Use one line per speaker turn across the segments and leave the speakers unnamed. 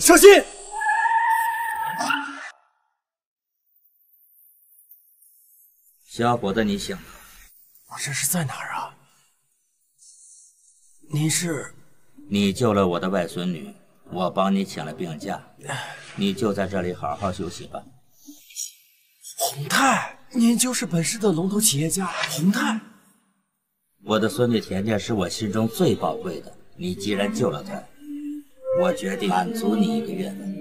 小心！
小伙子，你醒了。
我这是在哪儿啊？您是？
你救了我的外孙女，我帮你请了病假，你就在这里好好休息吧。
洪泰，您就是本市的龙头企业家洪泰。
我的孙女甜甜是我心中最宝贵的，你既然救了她，我决定满足你一个愿望。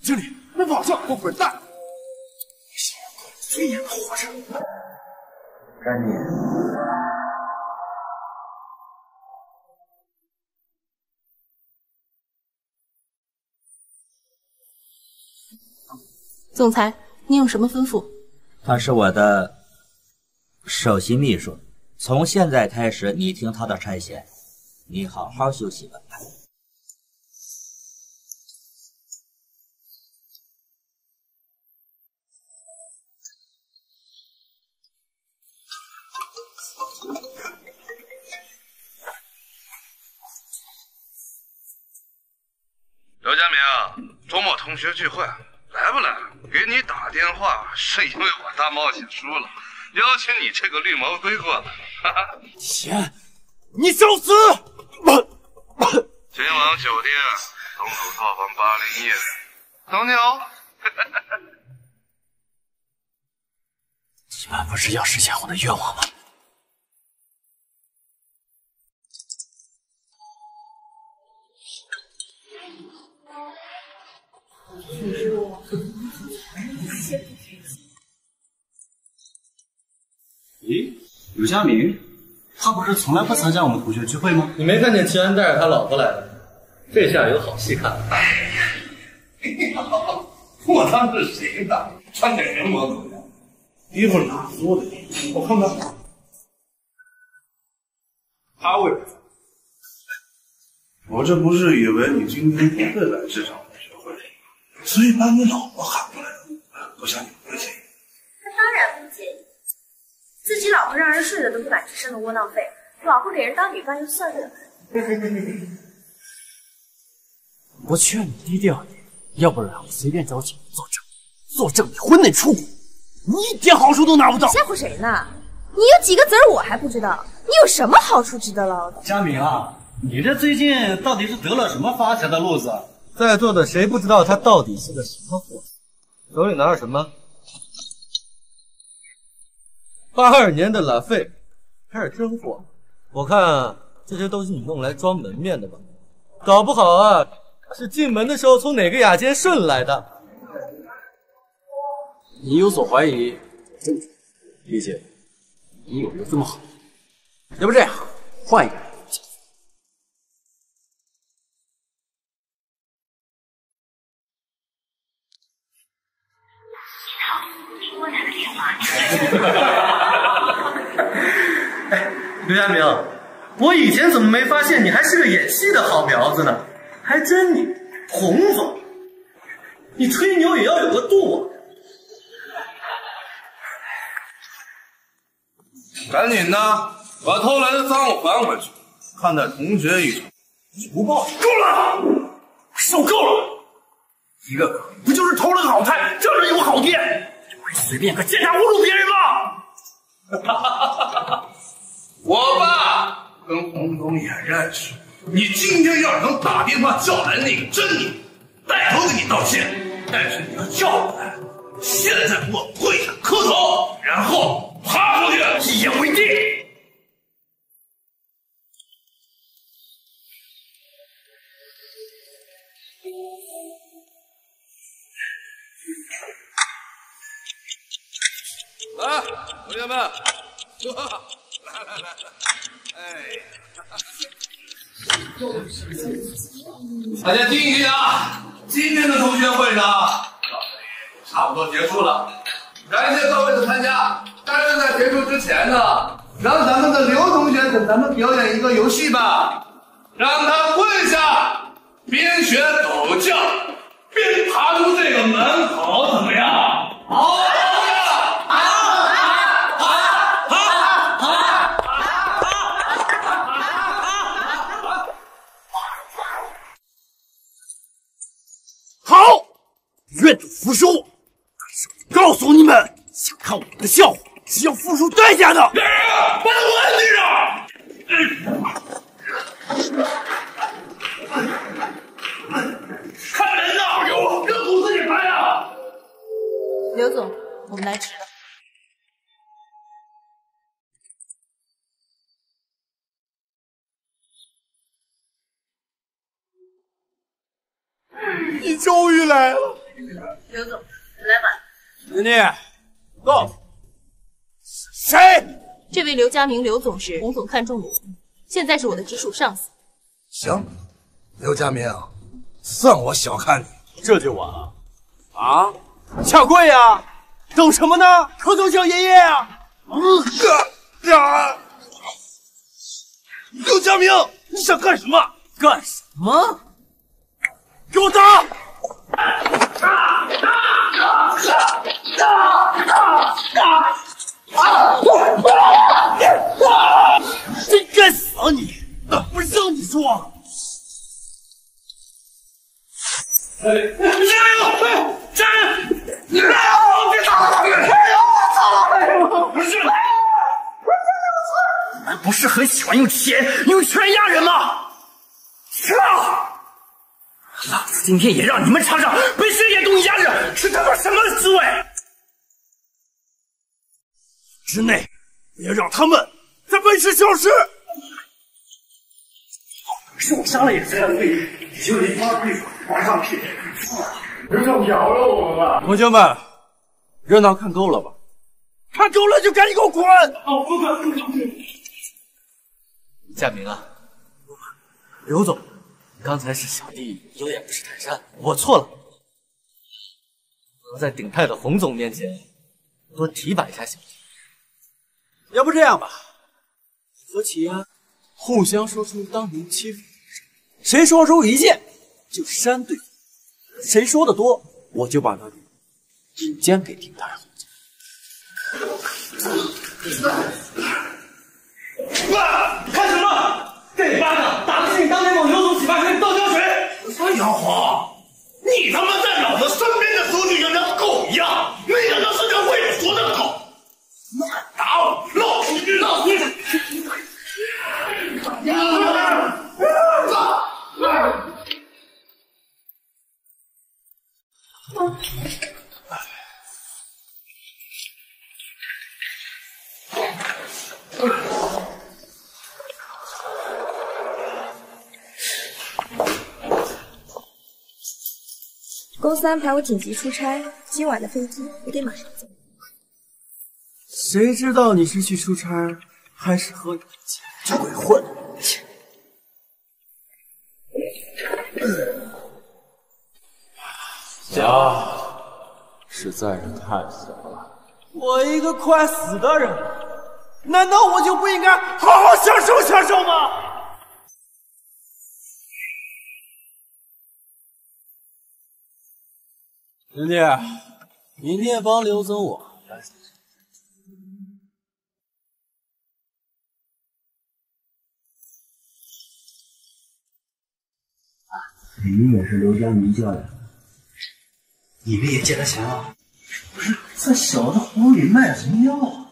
经理，别跑上，给我滚蛋！你想要过尊严的活着。
赶紧。
总裁，你有什么吩咐？
他是我的首席秘书，从现在开始你听他的差遣，你好好休息吧。
刘佳明，周末同学聚会来不来？给你打电话是因为我大冒险输了，邀请你这个绿毛龟过来。
钱，你找死！
金王酒店东头套房八零一，等你哦。
你们不是要实现我的愿望吗？
咦，刘佳明，他不是从来不参加我们同学聚会吗？
你没看见齐安带着他老婆来的？这下有好戏看了。
哎呀我当是谁呢？穿点人模狗样，衣服哪做的？我看看。他为什么？我这不是以为你今天不会来这场同学会，所以把你老婆喊过来了。我想你不会介意。
他当然自己老婆让人睡了都不敢吱声的窝囊废，老婆给人当女伴又算什么？
我劝你低调一点，要不然我随便找几个作证，作证你婚内出轨，你一点好处都拿不到。
吓唬谁呢？你有几个子儿我还不知道，你有什么好处值得唠叨？
佳明啊，你这最近到底是得了什么发财的路子？
在座的谁不知道他到底是个什么货？手里拿着什么？八二年的拉菲，还是真货？我看这些都是你用来装门面的吧？搞不好啊，是进门的时候从哪个雅间顺来的。
你有所怀疑，毕竟你有没有这么好？要不这样，换一个
佳明，我以前怎么没发现你还是个演戏的好苗子呢？还真你红总，你吹牛也要有个度啊！
赶紧的，把偷来的赃物还回去。看在同学一场，不报够了，受够了！一个个不就是偷了个好菜，仗着有好店，就会随便个贱价侮辱别人吗？我爸跟洪总也认识，你今天要是能打电话叫来那个真妮，带头给你道歉。但是你要叫不来，现在给我跪下磕头，然后爬出去，一言为定。来，同学们，坐，来来来，哎，大家听一听啊，今天的同学会呢，差不多结束了，感谢各位的参加。但是在结束之前呢，让咱们的刘同学给咱们表演一个游戏吧，让他跪下，边学狗叫，边爬出这个门口，怎么样？好。好，好，好，
服输。但是我告诉你们，想看我的笑话是要付出代价的。
把我摁地上！看人呐！给我扔骨子里拍啊！
刘总，我们来迟了。
你终于来了，
刘总，我来晚了。
妮妮，告诉我谁？
这位刘家明刘总是洪总看中的我，现在是我的直属上司。
行，刘家明，算我小看你。
这就完了啊！下跪呀！等什么呢？磕头叫爷爷呀！
嗯啊！刘家明，你想干什么？
干什么？给我打！真该死啊你！不让你说。
加油！加油！别打！不是，
你们不是很喜欢用钱、用权压人吗？是啊！老子今天也让你们尝尝被谁眼动压着是他妈什么滋味！之内，别让他们在本市消失。是我杀了也是对，就你妈逼往上屁，
刘总饶了我们吧！
同学们，热闹看够了吧？
看够了就赶紧给我滚！
哦，不管不管。
夏明啊，刘总，刚才是小弟有眼不识泰山，我错了。能在鼎泰的洪总面前多提拔一下小弟。
要不这样吧，和齐安互相说出当年欺负你的事，谁说出一件就扇对方，谁说的多，我就把他引荐给鼎泰洪家。
爸，看什么？这一巴掌打的是你当年往刘总洗发水里倒胶水。
哎，杨黄，你他妈在老子身边的时候就像条狗一样，没想到是条会说的狗。乱打我，老子老子！
公司安排我紧急出差，今晚的飞机我得马上走。
谁知道你是去出差，还是和你这鬼混？
小，实在是太小了。
我一个快死的人，难道我就不应该好好享受享受吗？兄弟，明天帮刘总我来。
你也是刘家明教的，你们也借他钱了？不是，这小子葫芦里卖什么药啊？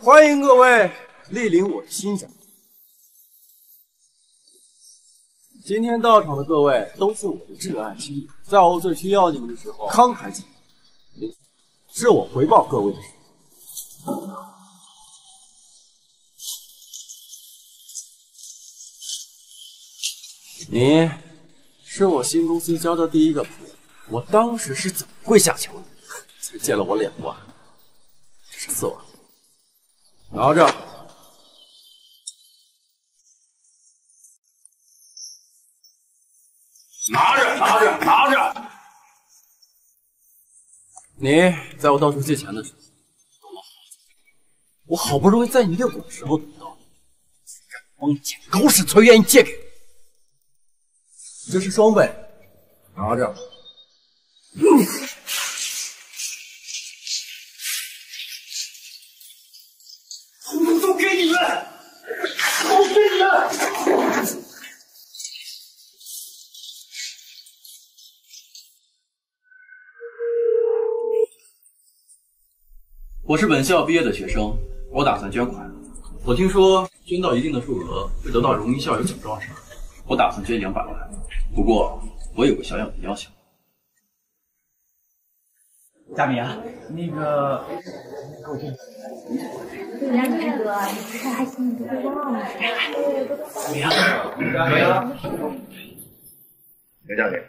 欢迎各位莅临我的新宅。今天到场的各位都是我的挚爱亲友，在我最需要你们的时候慷慨解囊，是我回报各位的时候。你是我新公司交的第一个朋友，我当时是怎么会下求你，才借了我两万，这是四万，拿着。你在我到处借钱的时候，我好不容易在你练武的时候等到你，帮捡狗屎才愿意借给我。这是双倍，拿着。
都
我是本校毕业的学生，我打算捐款。我听说捐到一定的数额会得到荣誉校友奖状，是吧？我打算捐两百万，不过我有个小小的要求。
佳明，那个给我捐。
对呀，大哥，你不是还心里不会忘吗？
怎么样？
可以了。刘佳明，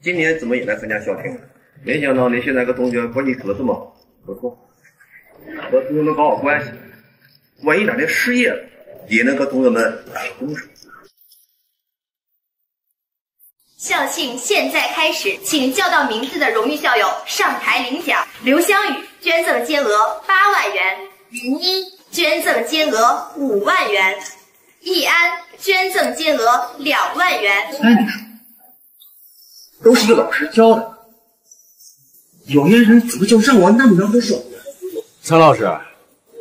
今年怎么也来参加校庆？没想到你现在跟同学关系处的这么好，不错，和同学们搞好关系，万一哪天失业了，也能和同学们打个工手。
校庆现在开始，请叫到名字的荣誉校友上台领奖。刘湘雨捐赠金额八万元，云一捐赠金额五万元，易安捐赠金额两万元。
哎，你说，都是这老师教的，有些人怎么就让我那么难回手？
陈老师，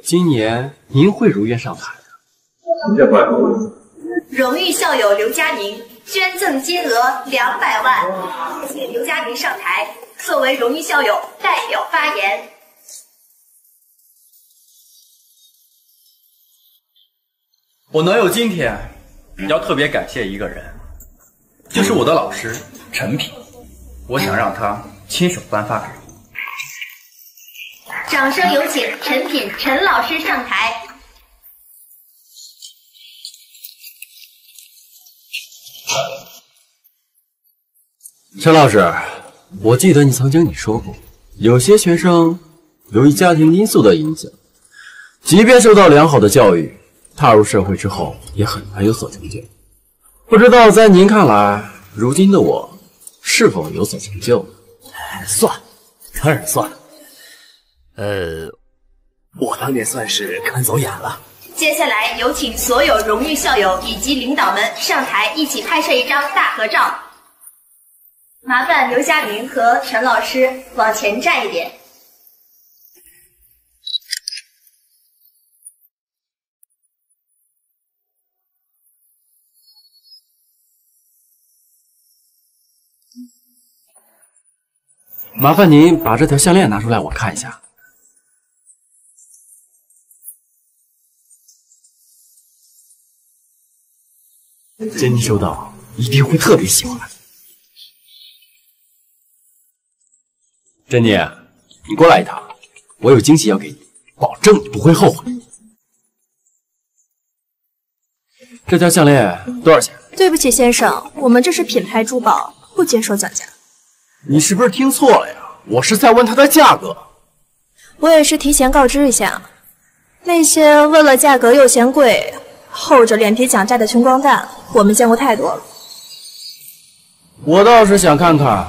今年您会如愿上台
这块
荣誉校友刘佳明捐赠金额两百万，请刘佳明上台作为荣誉校友代表发言。
我能有今天，要特别感谢一个人，就是我的老师陈平。我想让他亲手颁发给我。
掌声有请陈品陈老师上台。
陈老师，我记得你曾经你说过，有些学生由于家庭因素的影响，即便受到良好的教育，踏入社会之后也很难有所成就。不知道在您看来，如今的我是否有所成就？
算，当然算。呃，我当年算是看走眼了。
接下来有请所有荣誉校友以及领导们上台，一起拍摄一张大合照。麻烦刘佳明和陈老师往前站一点。
麻烦您把这条项链拿出来，我看一下。珍妮收到，一定会特别喜欢。珍妮，你过来一趟，我有惊喜要给你，保证你不会后悔。这条项链多少钱？
对不起，先生，我们这是品牌珠宝，不接受讲价。
你是不是听错了呀？我是在问它的价格。
我也是提前告知一下，那些问了价格又嫌贵、厚着脸皮讲价的穷光蛋，我们见过太多了。
我倒是想看看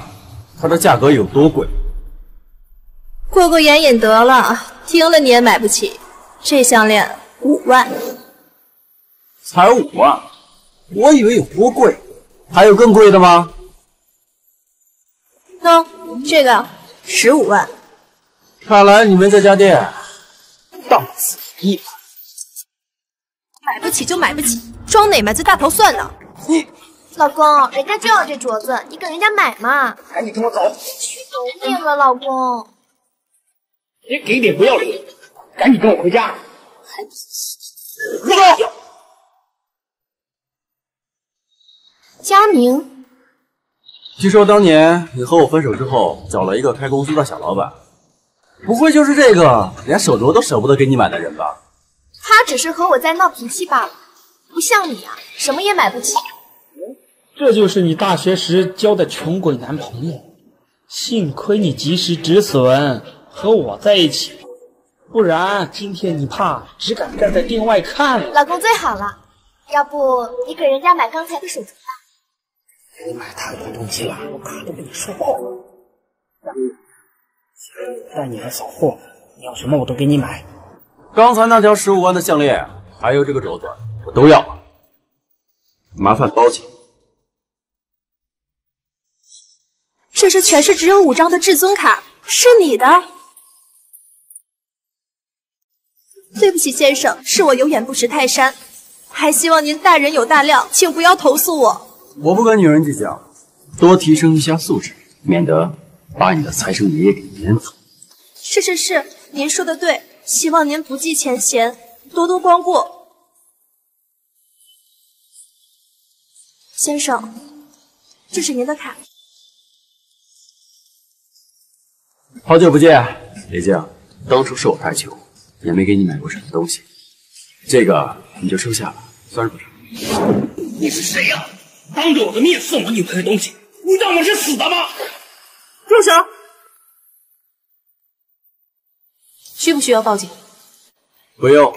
它的价格有多贵。
过过眼瘾得了，听了你也买不起。这项链五万，
才五万，我以为有多贵。还有更贵的吗？
喏，这个十五万。
看来你们这家店档次一般。
买不起就买不起，装哪门子大头蒜呢？
你老公，人家就要这镯子，你给人家买嘛。
赶紧跟我走！
求你了，老公。
别给脸不要脸，赶紧跟我回家！还不走！
佳明，
据说当年你和我分手之后，找了一个开公司的小老板，不会就是这个连手镯都舍不得给你买的人吧？
他只是和我在闹脾气罢了，不像你啊，什么也买不起。
这就是你大学时交的穷鬼男朋友，幸亏你及时止损，和我在一起，不然今天你怕只敢站在店外看。
老公最好了，要不你给人家买刚才的手镯吧？
你买太多东西了，我卡都跟你说破。带你来扫货，你要什么我都给你买。
刚才那条十五万的项链，还有这个镯子，我都要了，麻烦包起。
这是全市只有五张的至尊卡，是你的。对不起，先生，是我有眼不识泰山，还希望您大人有大量，请不要投诉我。
我不跟女人计较，多提升一下素质，免得把你的财神爷爷给撵走。
是是是，您说的对，希望您不计前嫌，多多光顾。先生，这是您的卡。
好久不见，李静。当初是我太穷，也没给你买过什么东西，这个你就收下了，算是补偿。
你是谁呀、当着我的面送我女朋友东西，你当我是死的吗？
住手！需不需要报警？
不用，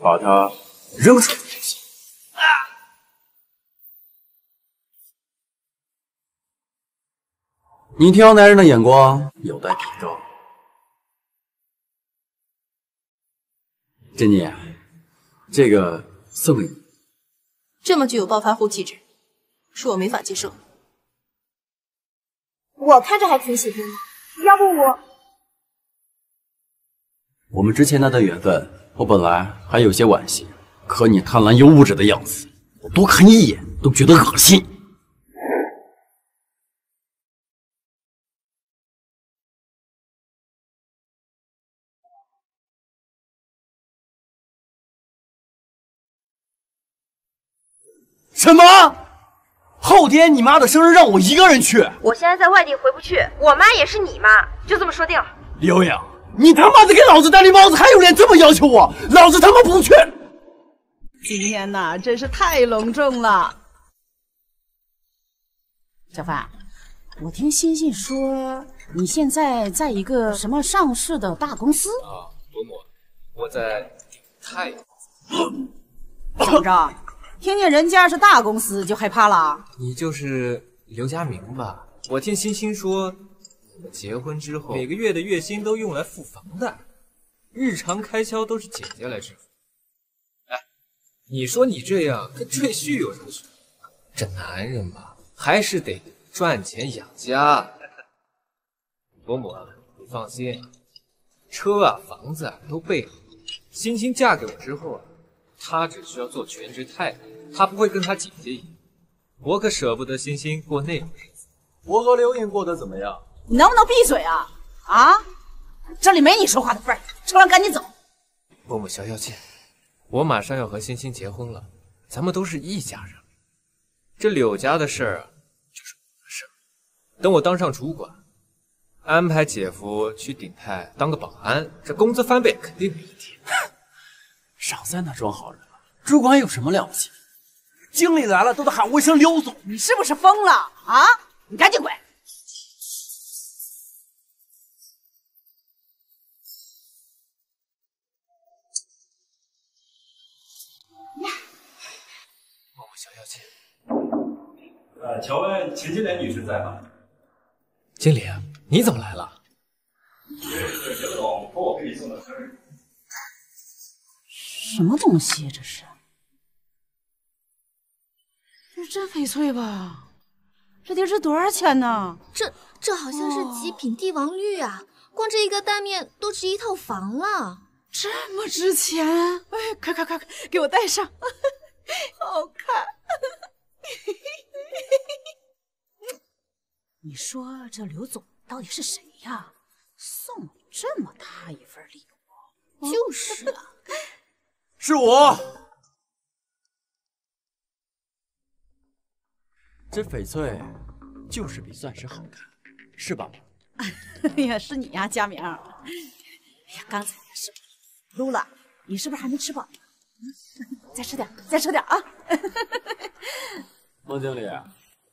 把它扔出去就行。你挑男人的眼光有待提高。珍妮，这个送给你。
这么具有暴发户气质，是我没法接受。
我看着还挺喜欢的，要不我……
我们之前那段缘分，我本来还有些惋惜，可你贪婪又物质的样子，我多看一眼都觉得恶心。什么？后天你妈的生日让我一个人去？
我现在在外地回不去，我妈也是你妈，就这么说定了。
刘洋，你他妈的给老子戴绿帽子，还有脸这么要求我？老子他妈不去！
今天呐，真是太隆重了。小范，我听欣欣说你现在在一个什么上市的大公司，
啊，伯母，我在泰
怎么着？听见人家是大公司就害怕了？
你就是刘佳明吧？我听欣欣说，结婚之后每个月的月薪都用来付房贷，日常开销都是姐姐来支付。哎，你说你这样跟赘婿有什么区别？这男人嘛，还是得赚钱养家。伯母，你放心，车啊、房子啊都备好。欣欣嫁给我之后啊，她只需要做全职太太，她不会跟她姐姐一样。我可舍不得欣欣过那种日子。
我和刘颖过得怎么样？
你能不能闭嘴啊？啊，这里没你说话的份儿，吃完赶紧走。
伯母消消气，我马上要和欣欣结婚了，咱们都是一家人。这柳家的事儿啊，就是我的事儿。等我当上主管，安排姐夫去鼎泰当个保安，这工资翻倍肯定没问题。
少在那装好人了，主管有什么了不起？经理来了都得喊我一声刘总。
你是不是疯了啊？你赶紧滚！
呃，请问秦经理女士在吗？
经理，你怎么来了？
这是刘总托我给你送的生日。
什么东西这是？这是真翡翠吧？这得值多少钱呢？
这这好像是极品帝王绿啊！光这一个单面都值一套房了。
这么值钱？哎，快快快，给我戴上，好看。你说这刘总到底是谁呀？送你这么大一份礼物？
就是啊，
是我。这翡翠就是比钻石好看，是吧？
哎呀，是你呀，佳明。哎呀，刚才是撸了，你是不是还没吃饱？嗯，再吃点，再吃点啊！
孟经理，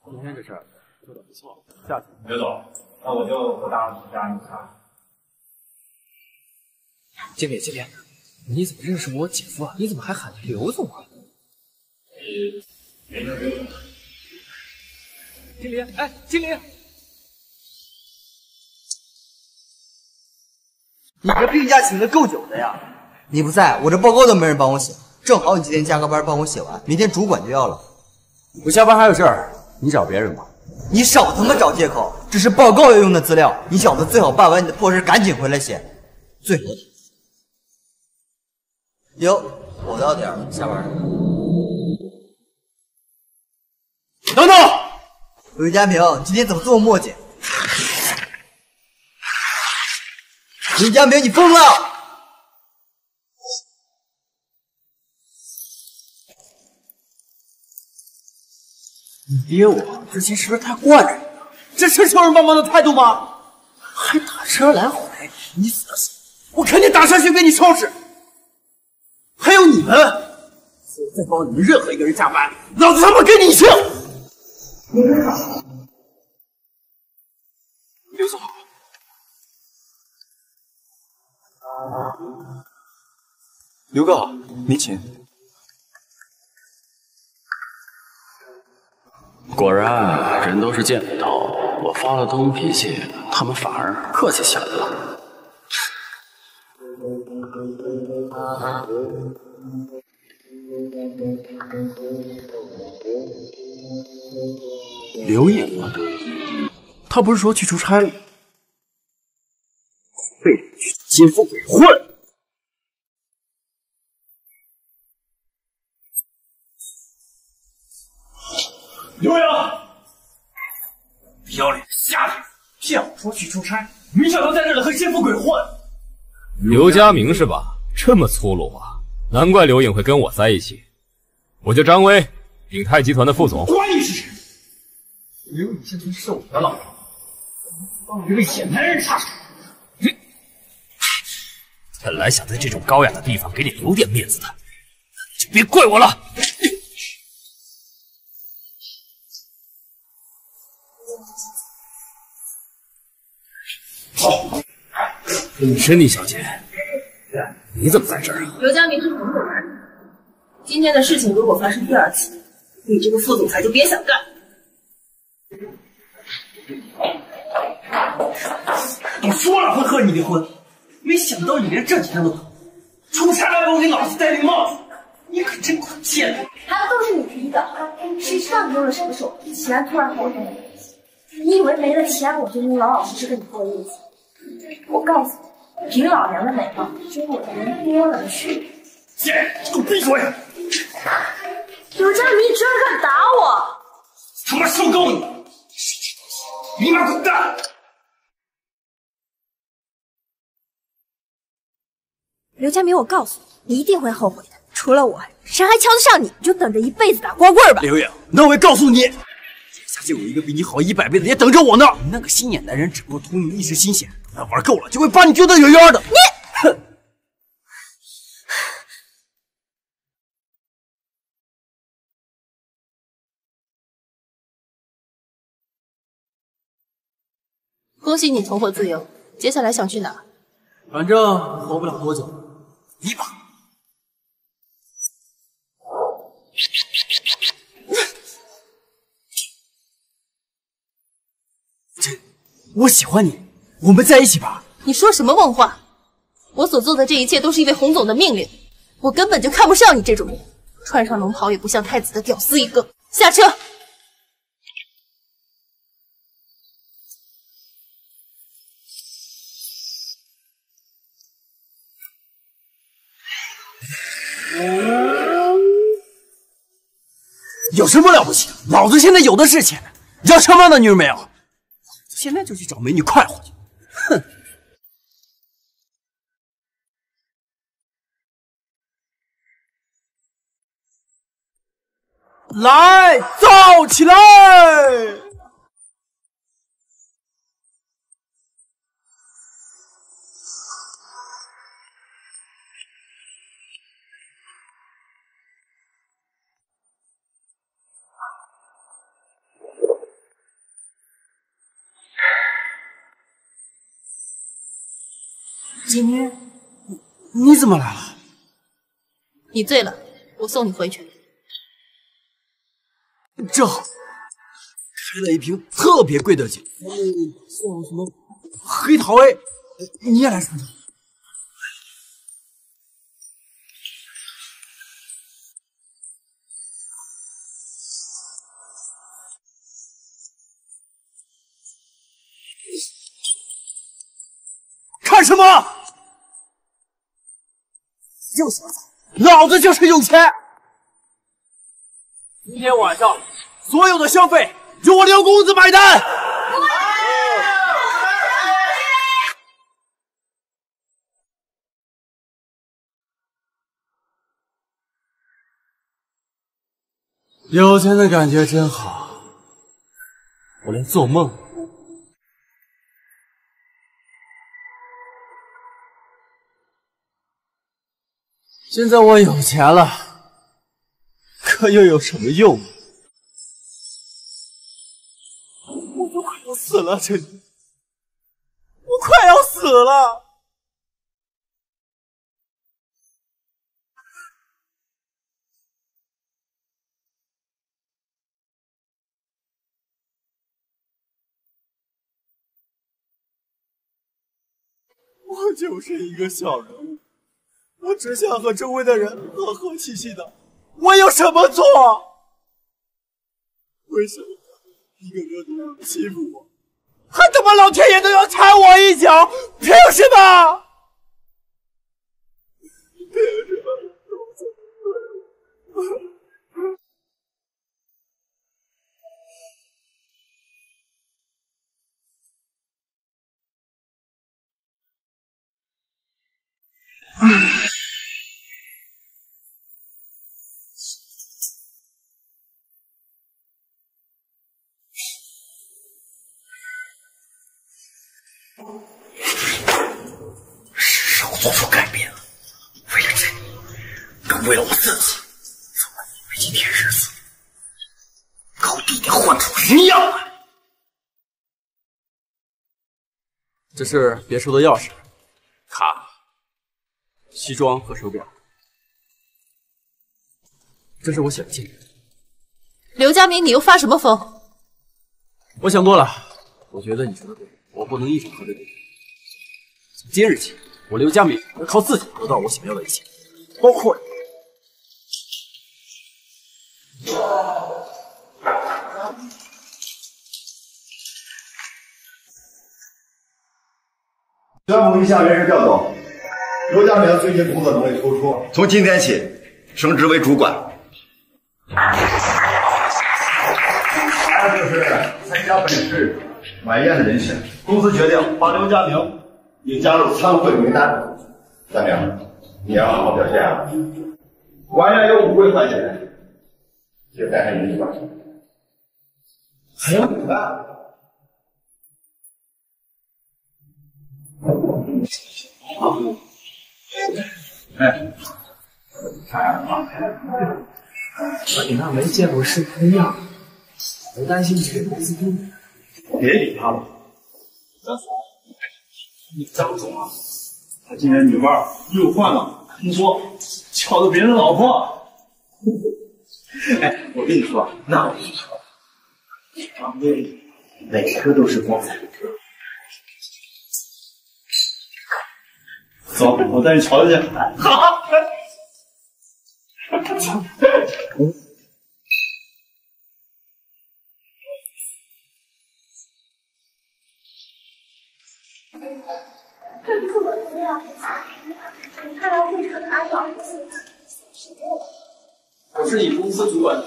今天这事儿做的不错，下次
刘总，那我就不当家你了。
经理，经理，你怎么认识我姐夫啊？你怎么还喊他刘总啊？经理，哎，经理，
你这病假请的够久的呀！你不在，我这报告都没人帮我写，正好你今天加个班帮我写完，明天主管就要了。
我下班还有事儿，你找别人吧。
你少他妈找借口，这是报告要用的资料，你小子最好办完你的破事赶紧回来写，最好。哟，我到点了，下班了。
等等，
刘家明，今天怎么这么磨叽？刘家明，你疯了！
你爹我之前是不是太惯着你了？这是求人帮忙的态度吗？还打车来回，你死我肯定打车去给你收拾。还有你们，我再帮你们任何一个人加班，老子他妈跟你姓！
刘总好，刘哥好，您请。果然，人都是贱头。我发了通脾气，他们反而客气起来了。刘颖啊，他不是说去出差了？
被人去奸夫鬼混！
刘颖，
不要脸的瞎子，骗我说去出差，没想到在这里和奸夫鬼混。
刘家明是吧？这么粗鲁啊！难怪刘颖会跟我在一起。我叫张威，鼎泰集团的副总。
管你是谁！刘颖现在是我的老婆，帮我这个野男人插手。
本来想在这种高雅的地方给你留点面子的，就别怪我了。珍妮小姐，你怎么在这儿啊？
刘佳明是冯总来的。今天的事情如果发生第二次，你这个副总裁就别想干。
我说了会和你离婚，没想到你连这几天都不懂。出差还不给老子戴绿帽子，你可真够贱的！
还不都是你提的？谁知道你用了什么手段，钱突然好给你？你以为没了钱我就能老老实实跟你过日子？我告诉你，凭老娘的美貌，追我的人多了去。
贱人，给我闭嘴！
刘佳明，你居然敢打我！
他妈受够你！你妈滚蛋！
刘佳明，我告诉你，你一定会后悔的。除了我，谁还瞧得上你？你就等着一辈子打光棍吧！
刘颖，那我也告诉你，眼下就有一个比你好一百倍的也等着我呢。你那个心眼男人只不过图你一时新鲜，玩够了就会把你丢得远远的。
你，
哼！
恭喜你重获自由，接下来想去哪？
反正活不了多久，你吧。我喜欢你，我们在一起吧。
你说什么梦话？我所做的这一切都是因为洪总的命令，我根本就看不上你这种人，穿上龙袍也不像太子的屌丝一个。下车。
有什么了不起的？老子现在有的是钱，要什么样的女人没有？老子现在就去找美女快活去。哼！来，造起来！
今天
你怎么来了？
你醉了，我送你回去。
正好开了一瓶特别贵的酒，叫什么黑桃 A，你也来尝尝。看什么？就想，老子就是有钱。今天晚上所有的消费由我刘公子买单。有钱的感觉真好，我连做梦现在我有钱了，可又有什么用？我都快要死了，陈，我快要死了。我就是一个小人，我只想和周围的人和和气气的。我有什么错？为什么一个个都要欺负我，还他妈老天爷都要踩我一脚？凭什么？凭什么？
为了我自己，怎么你们今天日子，搞地点混出人样来？
这是别墅的钥匙、卡、西装和手表。这是我写的信。
刘佳明，你又发什么疯？
我想过了，我觉得你说的对，我不能一直和着你。从今日起，我刘佳明要靠自己得到我想要的一切，包括你。
宣布一下人事调动，刘家明最近工作能力突出，从今天起升职为主管。还有就是参加本市晚宴的人选，公司决定把刘家明也加入参会名单。家明，你要好好表现啊！晚宴有五位环节，就带上你一吧。还有你呢。哎，
和你那没见过世面的样，我担心你给公司丢。
别理他了。
张总，你张总啊，他今天女伴又换了，听说撬了别人老婆。
哎，我跟你说，那我就错了。张威，每个都是光彩的歌。
走，我带你瞧瞧去。
好。
这不是我的资料，你看来会扯的阿宝。
我是你公司主管，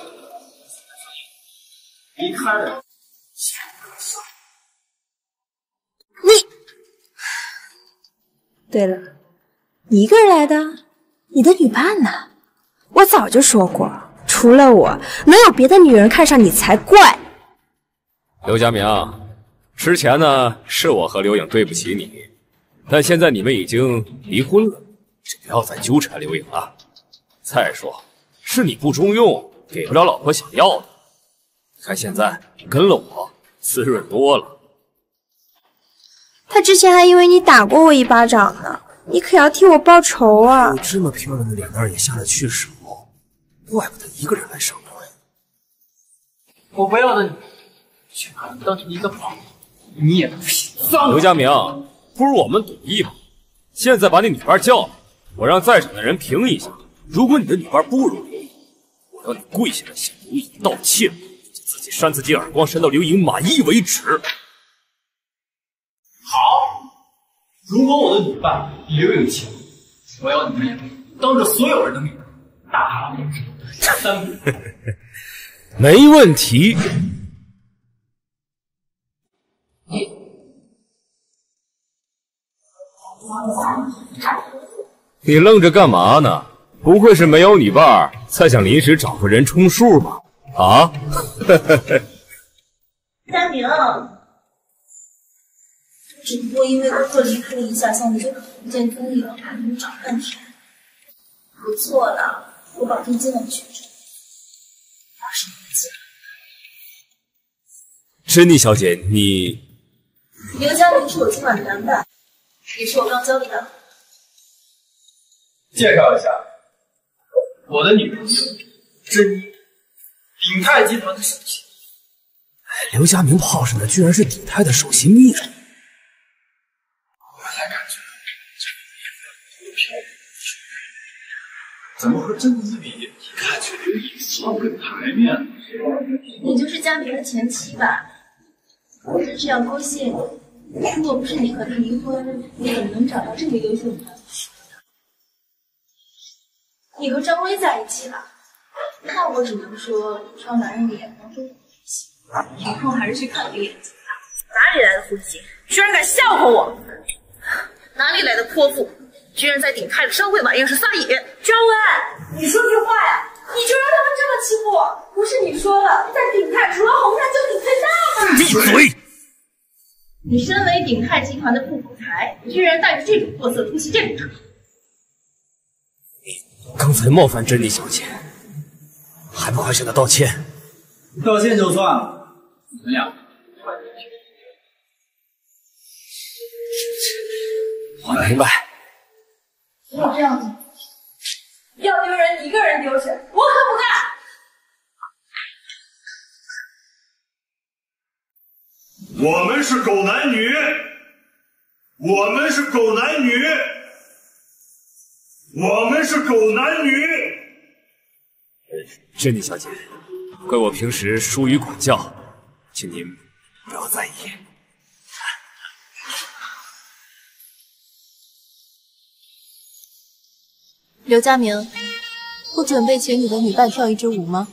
离开了。
你对了，你一个人来的？你的女伴呢？我早就说过，除了我，能有别的女人看上你才怪。
刘佳明，之前呢是我和刘颖对不起你，但现在你们已经离婚了，就不要再纠缠刘颖了。再说，是你不中用，给不了老婆想要的。你看现在跟了我，滋润多了。
他之前还因为你打过我一巴掌呢，你可要替我报仇啊！
你这么漂亮的脸蛋也下得去手，怪不得一个人来上班。
我不要的你，却把你当成一个宝，你也不是脏。
刘佳明，不如我们赌一把，现在把你女伴叫来，我让在场的人评一下，如果你的女伴不如刘颖，我要你跪下来向刘颖道歉，自己扇自己耳光，扇到刘颖满意为止。
好，如果我的女伴比刘颖强，我要你们当着所有人的面打我三步。
没问题。你愣着干嘛呢？不会是没有你伴儿才想临时找个人充数吧？啊？
佳明，只不过因为工作离开了一下，像你这个不见踪影，差点找半天。不错了，我保证今晚去找。要是你记
珍妮小姐，你
刘佳明是我今晚的男伴，也是我刚交的的。
介绍一下，我的女朋友珍妮，鼎泰集团的首席。
刘佳明泡上的居然是鼎泰的首席秘书，
我才感觉这个漂亮，怎么和甄妮比，看起来有隐藏跟台面呢？
你就是佳明的前妻吧？我真是要多谢你。如果不是你和他离婚，你怎么能找到这么优秀的男你和张威在一起了，那我只能说挑男人的眼光真的不行。有空还是去看个眼睛吧。
哪里来的夫妻，居然敢笑话我？哪里来的泼妇，居然在鼎泰的商会晚宴上撒野？
张威，你说句话呀！你就让他们这么欺负我？不是你说了，在鼎泰除了红泰就鼎泰大吗？
闭嘴！
你身为鼎泰集团的副总裁，居然带着这种货色出席这种场合，
刚才冒犯珍妮小姐，还不快向她道歉？
道歉就算了，你们俩
我明白。
你这样子，要丢人一个人丢去，我可不干。
我们是狗男女，我们是狗男女，我们是狗男女。
珍妮小姐，怪我平时疏于管教，请您不要在意。
刘佳明，不准备请你的女伴跳一支舞吗？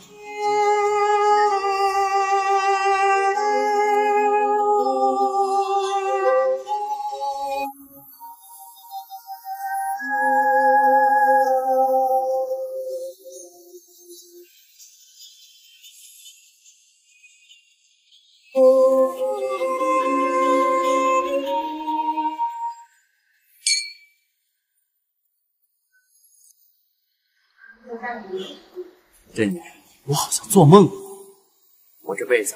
做梦，我这辈子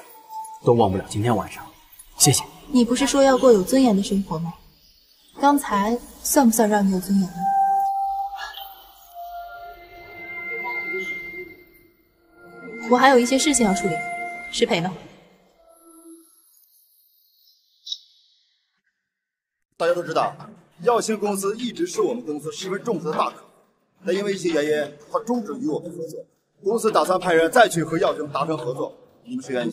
都忘不了今天晚上。谢谢。
你不是说要过有尊严的生活吗？刚才算不算让你有尊严呢？我还有一些事情要处理，失陪呢。
大家都知道，耀星公司一直是我们公司十分重视的大客户，但因为一些原因，他终止与我们合作。公司打算派人再去和耀星达成合作，你们谁愿意？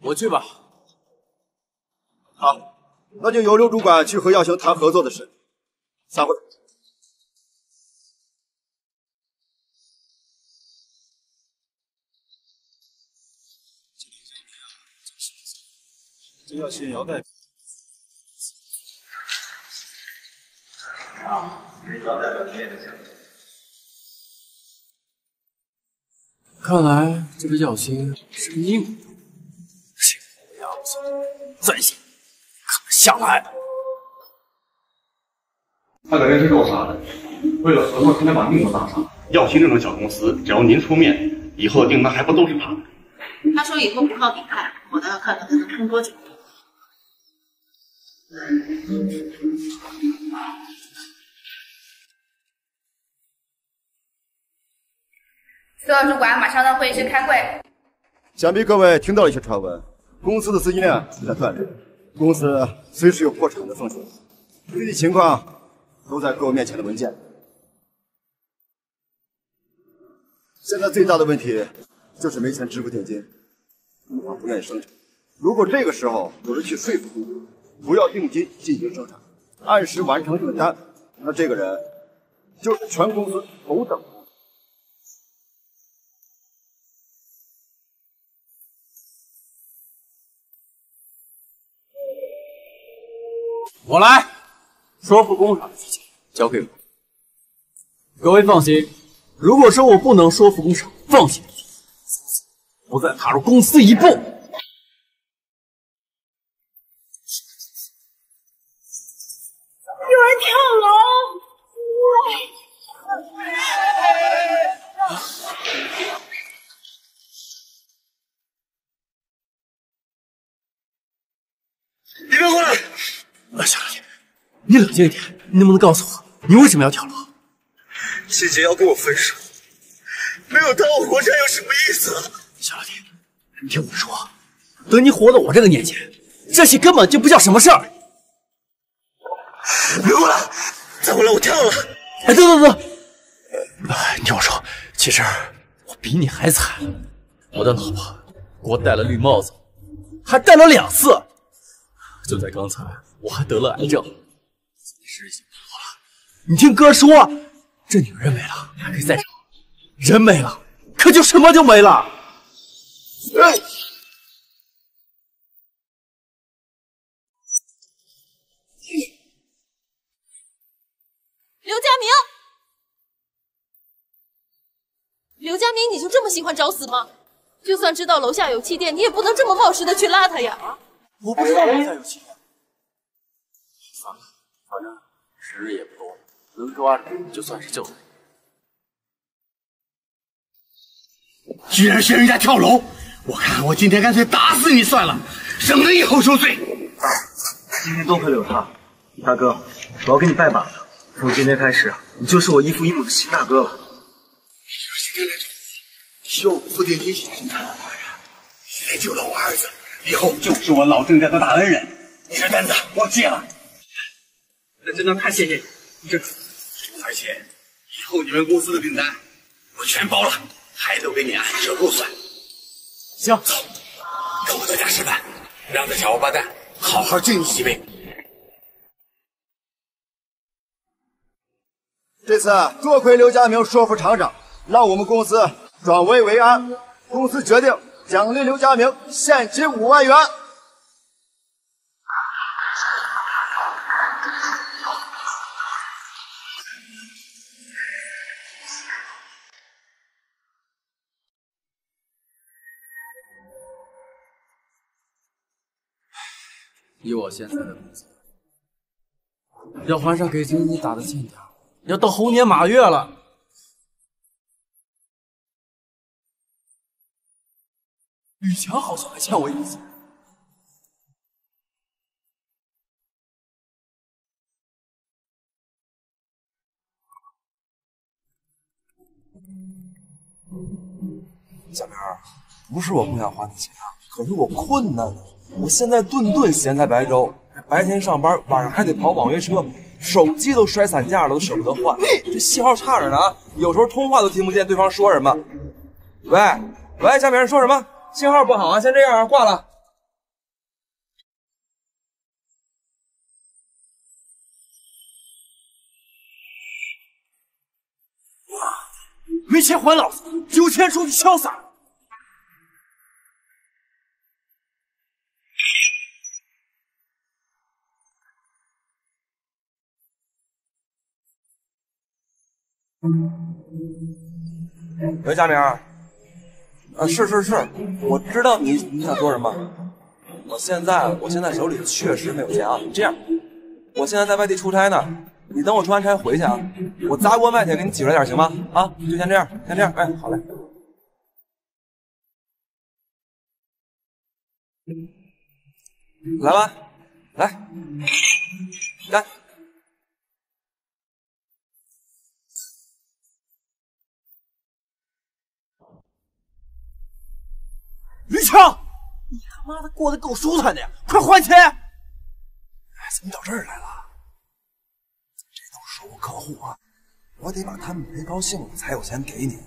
我去吧。
好，那就由刘主管去和耀星谈合作的事。散会。
这耀星也要带。
看来这个耀星是个硬的，不行，要不再行，可能下来。
他肯定是够傻的，为了合作，竟然把命都搭上。耀星这种小公司，只要您出面，以后订单还不都是他的？
他说以后不靠鼎泰，我倒要看看他能撑多久。
所有主管马上到会议室开会。
想必各位听到了一些传闻，公司的资金链正在断裂，公司随时有破产的风险。具体情况都在各位面前的文件。现在最大的问题就是没钱支付定金，工厂不愿意生产。如果这个时候有人去说服工厂，不要定金进行生产，按时完成订单，那这个人就是全公司头等。
我来，说服工厂的事情交给我。各位放心，如果说我不能说服工厂放弃，不再踏入公司一步。你冷静一点，你能不能告诉我，你为什么要跳楼？
姐姐要跟我分手，没有她我活着有什么意思？
小老弟，你听我说，等你活到我这个年纪，这些根本就不叫什么事儿。
别过来！再过来我跳了！
哎，等等等，哎，你听我说，其实我比你还惨，我的老婆给我戴了绿帽子，还戴了两次。就在刚才，我还得了癌症，时日已经不多了。你听哥说，这女人没了还可以再找，人没了可就什么就没了。哎，
刘佳明，刘佳明，你就这么喜欢找死吗？就算知道楼下有气垫，你也不能这么冒失的去拉他呀！
我不知道楼下有气垫。算了，反正时日也不多了，能抓着就算是救了你。
居然学人家跳楼！我看我今天干脆打死你算了，省得以后受罪。
今天多亏了有他，大哥，我要给你拜把子。从今天开始，你就是我义父义母的亲大哥了。
你今天来找我，希望我付点金行善。你来救了我儿子，以后就是我老郑家的大恩人。你这单子我接了。那真的太谢谢你，这而且以后你们公司的订单我全包了，还都给你按折扣算。
行，
走，跟我到家吃饭，让这小王八蛋好好敬你几杯。
这次多亏刘家明说服厂长，让我们公司转危为安。公司决定奖励刘家明现金五万元。
以我现在的工资，要还上给经理打的欠条，要到猴年马月了。
吕强好像还欠我一笔钱。
小明，不是我不想还你钱，可是我困难啊。我现在顿顿咸菜白粥，白天上班，晚上还得跑网约车，手机都摔散架了，都舍不得换。这信号差着呢，有时候通话都听不见对方说什么。喂喂，小明说什么？信号不好啊，先这样啊，挂了。
没钱还老子，有钱出去潇洒。
喂，佳明，啊，是是是，我知道你你想说什么。我现在我现在手里确实没有钱啊。这样，我现在在外地出差呢，你等我出完差回去啊，我砸锅卖铁给你挤出来点，行吗？啊，就先这样，先这样，哎，好嘞。来吧，来，干！
吕强，你他妈的过得够舒坦的呀！快还钱！
哎，怎么到这儿来了？这都是我客户啊，我得把他们陪高兴了才有钱给你。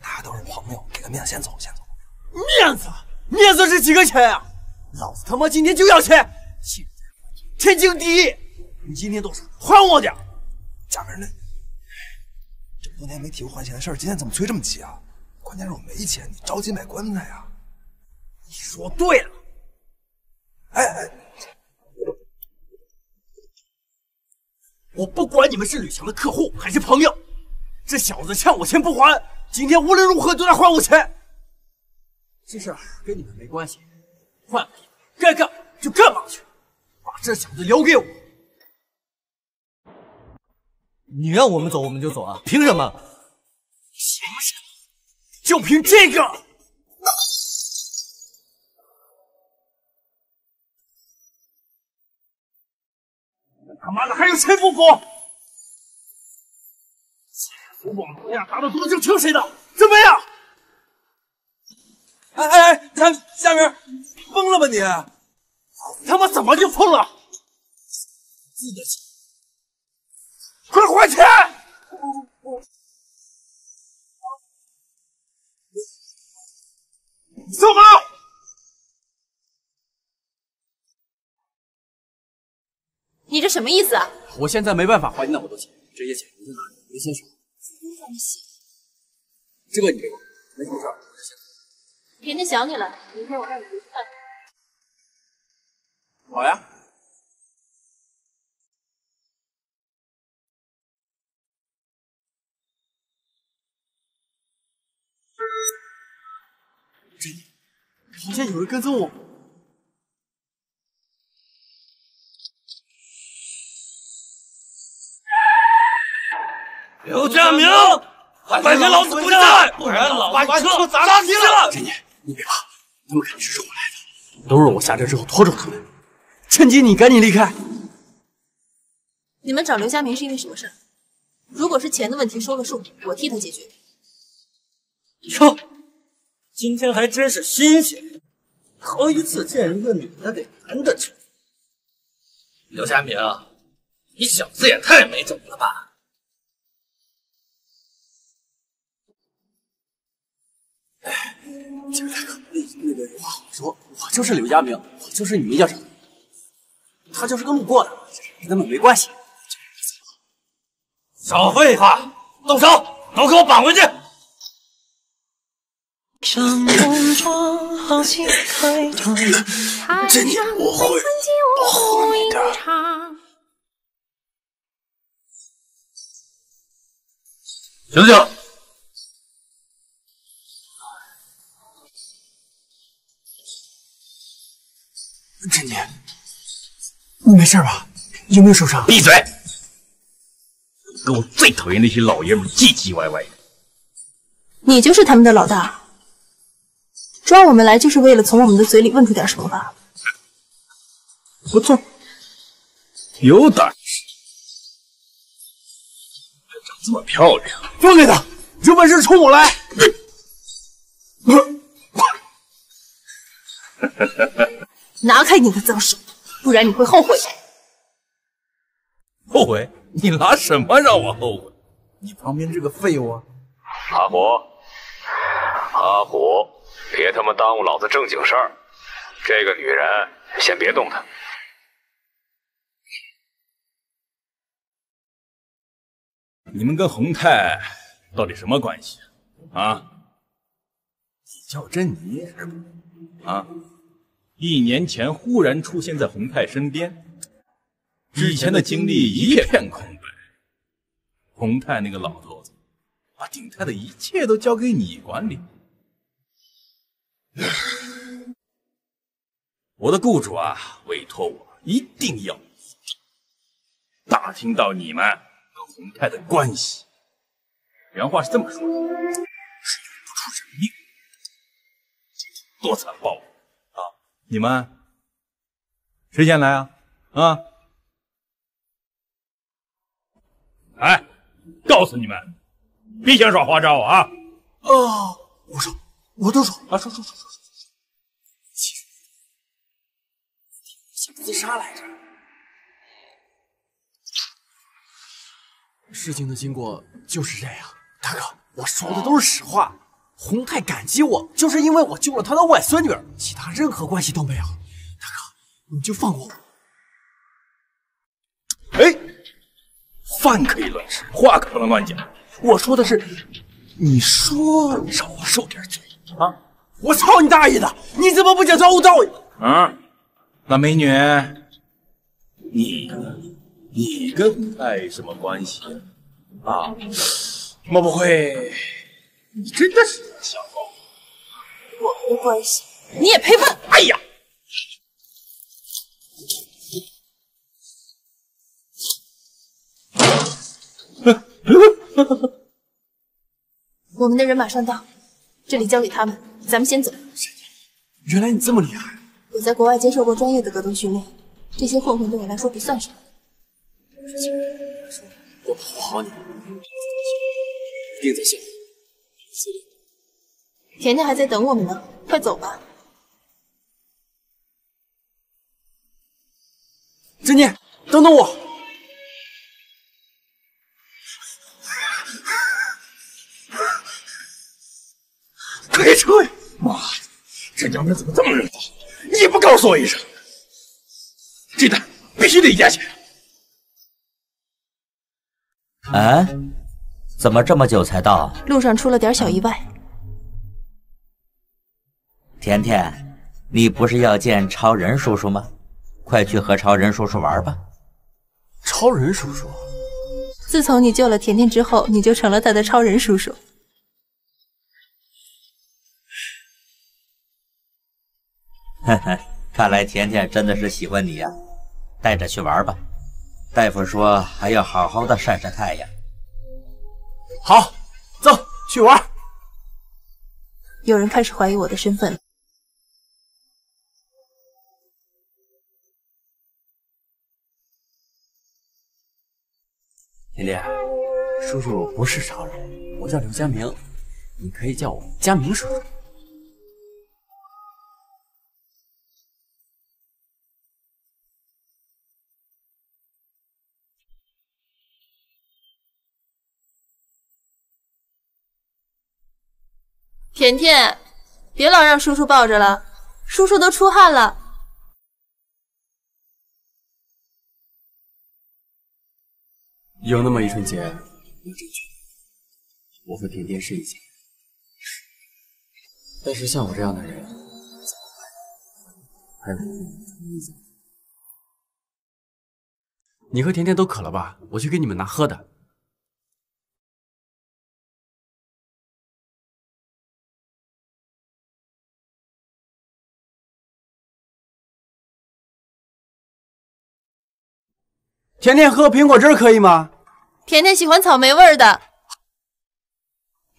大家都是朋友，给个面子，先走，先走。
面子，面子是几个钱呀？老子他妈今天就要钱！现在天经地义。你今天多少？还我点！
家明，呢这么多年没提过还钱的事儿，今天怎么催这么急啊？关键是我没钱，你着急买棺材呀？
你说对了。
哎哎，
我不管你们是吕强的客户还是朋友，这小子欠我钱不还，今天无论如何都得还我钱。这事儿跟你们没关系，换了你们该干嘛就干嘛去，把这小子留给我。
你让我们走我们就走啊？凭什么？
凭什么？就凭这个！他妈的还有谁不服？我往这样打的多就听谁的，怎么样？
哎哎哎，夏夏明，疯了吧你？
他妈怎么就疯了？自的钱，快还钱！走吧！
你这什么意思啊？
我现在没办法还你那么多钱，这些钱你先拿着？别先说。这个你给我，没什么事儿。
甜甜想你了，明天我带你回去看看。
好呀。这里好像有人跟踪我。
刘家明，半天老子不在，不然老子把车砸劈了！
珍妮，你别怕，他们肯定是冲我来的，都是我下车之后拖住他们。趁机你赶紧离开。
你们找刘家明是因为什么事儿？如果是钱的问题，说个数，我替他解决。
哟，今天还真是新鲜，头一次见一个女的给男的求。刘家明，你小子也太没种了吧！
哎，这位大哥，那那个有话好说，我就是刘家明，我就是你们要找的，他就是个路过的，跟他们没关系。
少废话，动手，都给我绑回去！
珍妮，我会保护你的。
醒醒！
事吧？有没有受伤？
闭嘴！跟我最讨厌那些老爷们唧唧歪歪的。
你就是他们的老大，抓我们来就是为了从我们的嘴里问出点什么吧？
不错，有胆识，还长这么漂亮。
放开他！有本事冲我来！
拿开你的脏手，不然你会后悔的。
后悔？你拿什么让我后悔？
你旁边这个废物。
阿虎，阿虎，别他妈耽误老子正经事儿！这个女人先别动她。
你们跟洪泰到底什么关系啊？
你叫珍妮是吧？
啊！一年前忽然出现在洪泰身边，之前的经历一片空白。洪泰那个老头子，把鼎泰的一切都交给你管理。我的雇主啊，委托我一定要打听到你们跟洪泰的关系。原话是这么说的：是永不出人命，多残暴啊！你们谁先来啊？啊！哎，告诉你们，别想耍花招啊！
哦，我说，我都说
啊，说说说说说说，
其实想自杀来着。事情的经过就是这样，大哥，我说的都是实话。洪泰感激我，就是因为我救了他的外孙女儿，其他任何关系都没有。大哥，你就放过我。
哎，饭可以乱吃，话可不能乱讲。我说的是，你说少受点罪啊！
我操你大爷的！你怎么不讲招道义？
啊，那美女，你你跟洪泰什么关系啊？莫不会你真的是？
我没关系，
你也配问？
哎呀！
我们的人马上到，这里交给他们，咱们先走。
原来你这么厉害！
我在国外接受过专业的格斗训练，这些混混对我来说不算什么。
我保护好你，一定在现场。
甜甜还在等我们呢，快走吧。
珍妮，等等我！
快撤呀！妈的，这娘们怎么这么惹祸？你也不告诉我一声！这单必须得加钱。
哎，怎么这么久才到？
路上出了点小意外。
甜甜，你不是要见超人叔叔吗？快去和超人叔叔玩吧。
超人叔叔，
自从你救了甜甜之后，你就成了他的超人叔叔。
哈哈，看来甜甜真的是喜欢你呀，带着去玩吧。大夫说还要好好的晒晒太阳。
好，走去玩。
有人开始怀疑我的身份了。
甜甜，叔叔不是超人，我叫刘佳明，你可以叫我佳明叔叔。
甜甜，别老让叔叔抱着了，叔叔都出汗了。
有那么一瞬间，我真觉得我和甜甜是一下。但是像我这样的人，怎么办？还有你和甜甜都渴了吧？我去给你们拿喝的。
甜甜喝苹果汁可以吗？
甜甜喜欢草莓味的。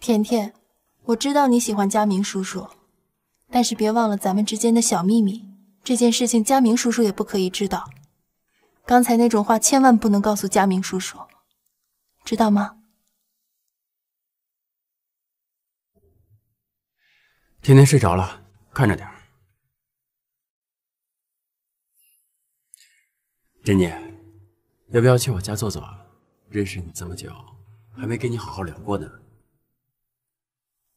甜甜，我知道你喜欢佳明叔叔，但是别忘了咱们之间的小秘密。这件事情佳明叔叔也不可以知道。刚才那种话千万不能告诉佳明叔叔，知道吗？
甜甜睡着了，看着点。珍妮。要不要去我家坐坐啊？认识你这么久，还没跟你好好聊过呢。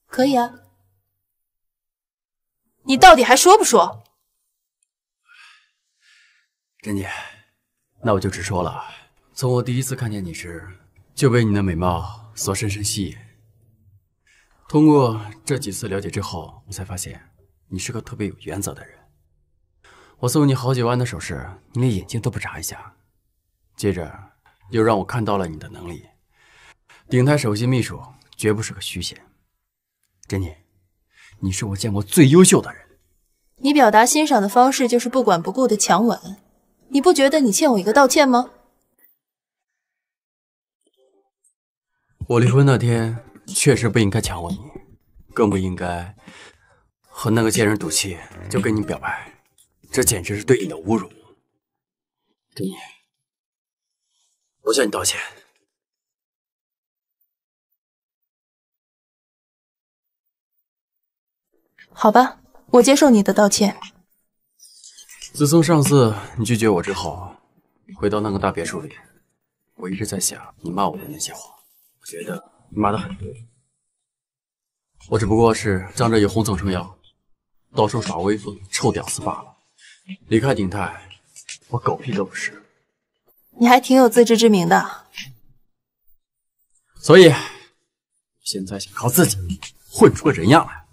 可以啊，你到底还说不说？
珍妮，那我就直说了。从我第一次看见你时，就被你的美貌所深深吸引。通过这几次了解之后，我才发现你是个特别有原则的人。我送你好几万的首饰，你连眼睛都不眨一下。接着，又让我看到了你的能力。顶泰首席秘书绝不是个虚衔。珍妮，你是我见过最优秀的人。
你表达欣赏的方式就是不管不顾的强吻，你不觉得你欠我一个道歉吗？
我离婚那天确实不应该强吻你，更不应该和那个贱人赌气就跟你表白，这简直是对你的侮辱。珍妮。我向你道歉。
好吧，我接受你的道歉。
自从上次你拒绝我之后，回到那个大别墅里，我一直在想你骂我的那些话。我觉得你骂的很对，我只不过是仗着有红总撑腰，到处耍威风、臭屌丝罢了。离开鼎泰，我狗屁都不是。
你还挺有自知之明的，
所以现在想靠自己混出个人样来。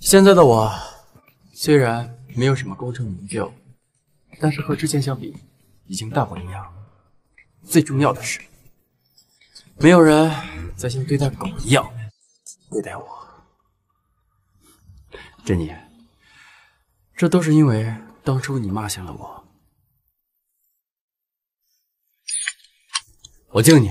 现在的我虽然没有什么功成名就，但是和之前相比已经大不一样。最重要的是，没有人再像对待狗一样对待我。珍妮，这都是因为当初你骂醒了我。我敬你。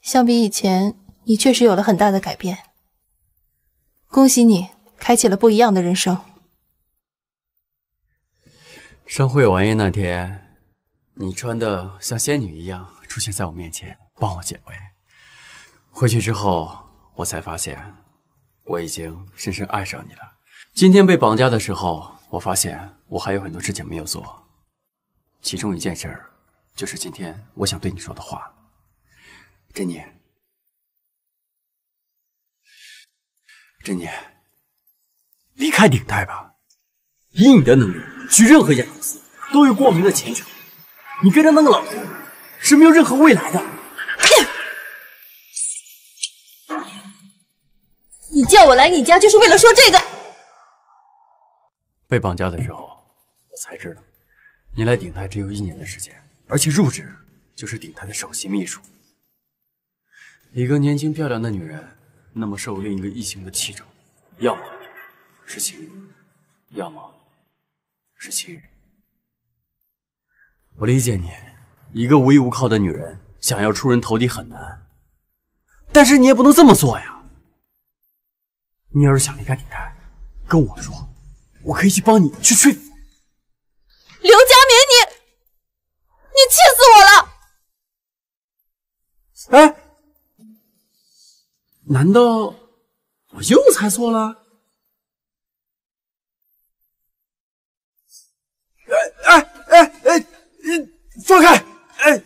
相比以前，你确实有了很大的改变。恭喜你，开启了不一样的人生。
商会晚宴那天，你穿的像仙女一样出现在我面前，帮我解围。回去之后，我才发现我已经深深爱上你了。今天被绑架的时候，我发现我还有很多事情没有做，其中一件事儿就是今天我想对你说的话。珍妮，珍妮，离开鼎泰吧。以你的能力，去任何一家公司都有光明的前程。你跟着那个老头是没有任何未来的。
你叫我来你家就是为了说这个？
被绑架的时候，我才知道，你来鼎泰只有一年的时间，而且入职就是鼎泰的首席秘书。一个年轻漂亮的女人，那么受另一个异性的器重，要么是情人，要么是亲人。我理解你，一个无依无靠的女人想要出人头地很难，但是你也不能这么做呀。你要是想离开鼎泰，跟我说，我可以去帮你去说服。
刘佳明，你你气死我了！
哎。难道我又猜错了？哎哎哎哎！放开！哎！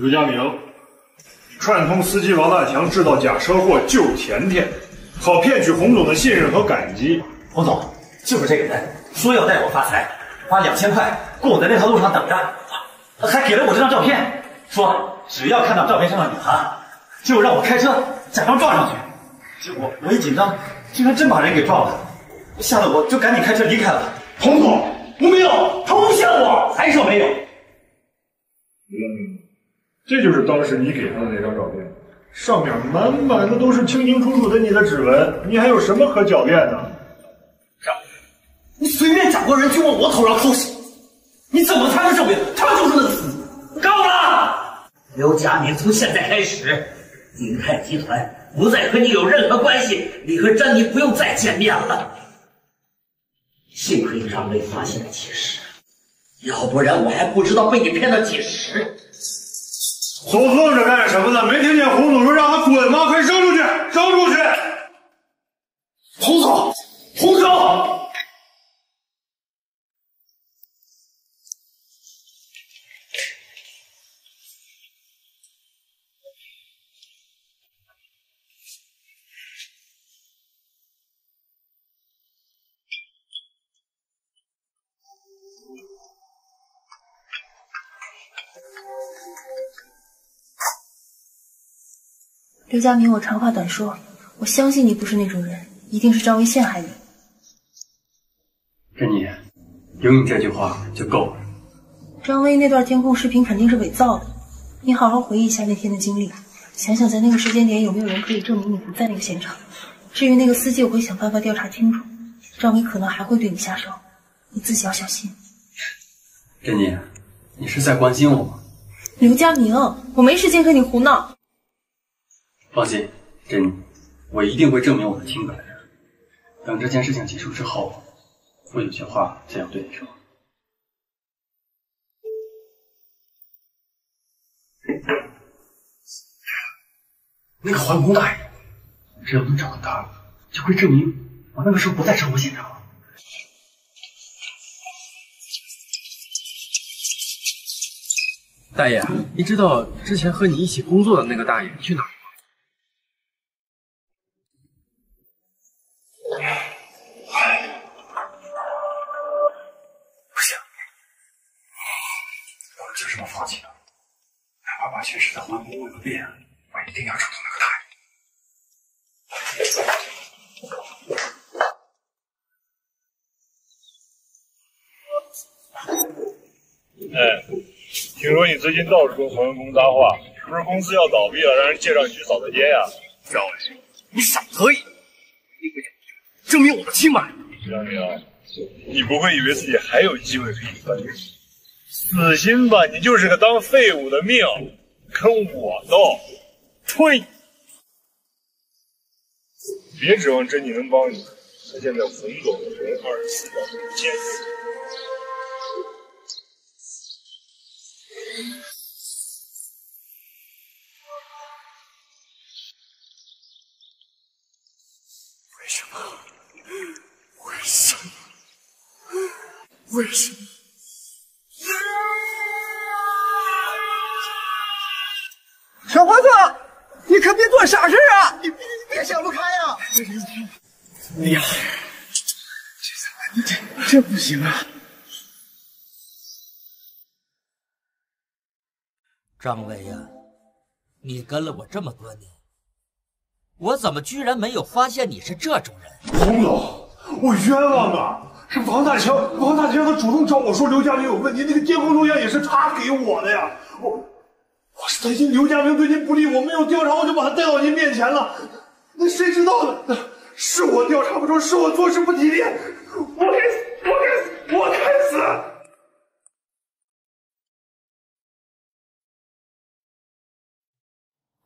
刘佳明，串通司机王大强制造假车祸救甜甜，好骗取洪总的信任和感激。
洪总就是这个人，说要带我发财。花两千块供我在那条路上等着，还给了我这张照片，说只要看到照片上的女孩，就让我开车假装撞上去。结果我一紧张，竟然真把人给撞了，吓得我就赶紧开车离开了。
洪总，我没有，他诬陷我，
还说没有。
嗯，这就是当时你给他的那张照片，上面满满的都是清清楚楚的你的指纹，你还有什么可狡辩的？
张你随便找个人就往我头上扣屎，你怎么才能证明他就是那个死够了！
刘佳明，从现在开始，鼎泰集团不再和你有任何关系，你和珍妮不用再见面了。幸亏张伟发现了及时，要不然我还不知道被你骗到几时。
总愣着干什么呢？没听见胡总说让他滚吗？快扔出去，扔出去！
胡总，胡总。
刘佳明，我长话短说，我相信你不是那种人，一定是张威陷害你。
珍妮，有你这句话就够了。
张威那段监控视频肯定是伪造的，你好好回忆一下那天的经历，想想在那个时间点有没有人可以证明你不在那个现场。至于那个司机，我会想办法调查清楚。张威可能还会对你下手，你自己要小心。
珍妮，你是在关心我吗？
刘佳明，我没时间跟你胡闹。
放心，珍妮，我一定会证明我的清白的。等这件事情结束之后，我有些话想要对你说。那个环工大爷，只要能找到他，就会证明我那个时候不在车祸现场。
大爷，你知道之前和你一起工作的那个大爷去哪儿？
这是在皇宫外面我一定要找到那个大人。
哎听说你最近到处跟皇宫搭话是不是公司要倒闭了让人介绍你去扫大街呀？
赵伟你少得意证明我的清白。
杨明你不会以为自己还有机会可以翻身死心吧你就是个当废物的命。跟我斗，呸！别指望珍妮能帮你，他现在洪总的人二十四小时不见。
为什么？为什么？为什么？
小伙子，你可别做傻事啊！你你别想不开呀！
哎呀，这这这不行啊！
张威呀，你跟了我这么多年，我怎么居然没有发现你是这种人？
洪总，我冤枉啊！是王大强，王大强他主动找我说刘家明有问题，那个监控录像也是他给我的呀。我我是担心刘家明对您不利，我没有调查，我就把他带到您面前了。那谁知道呢？是我调查不周，是我做事不体面，我该死，我该死，我该死！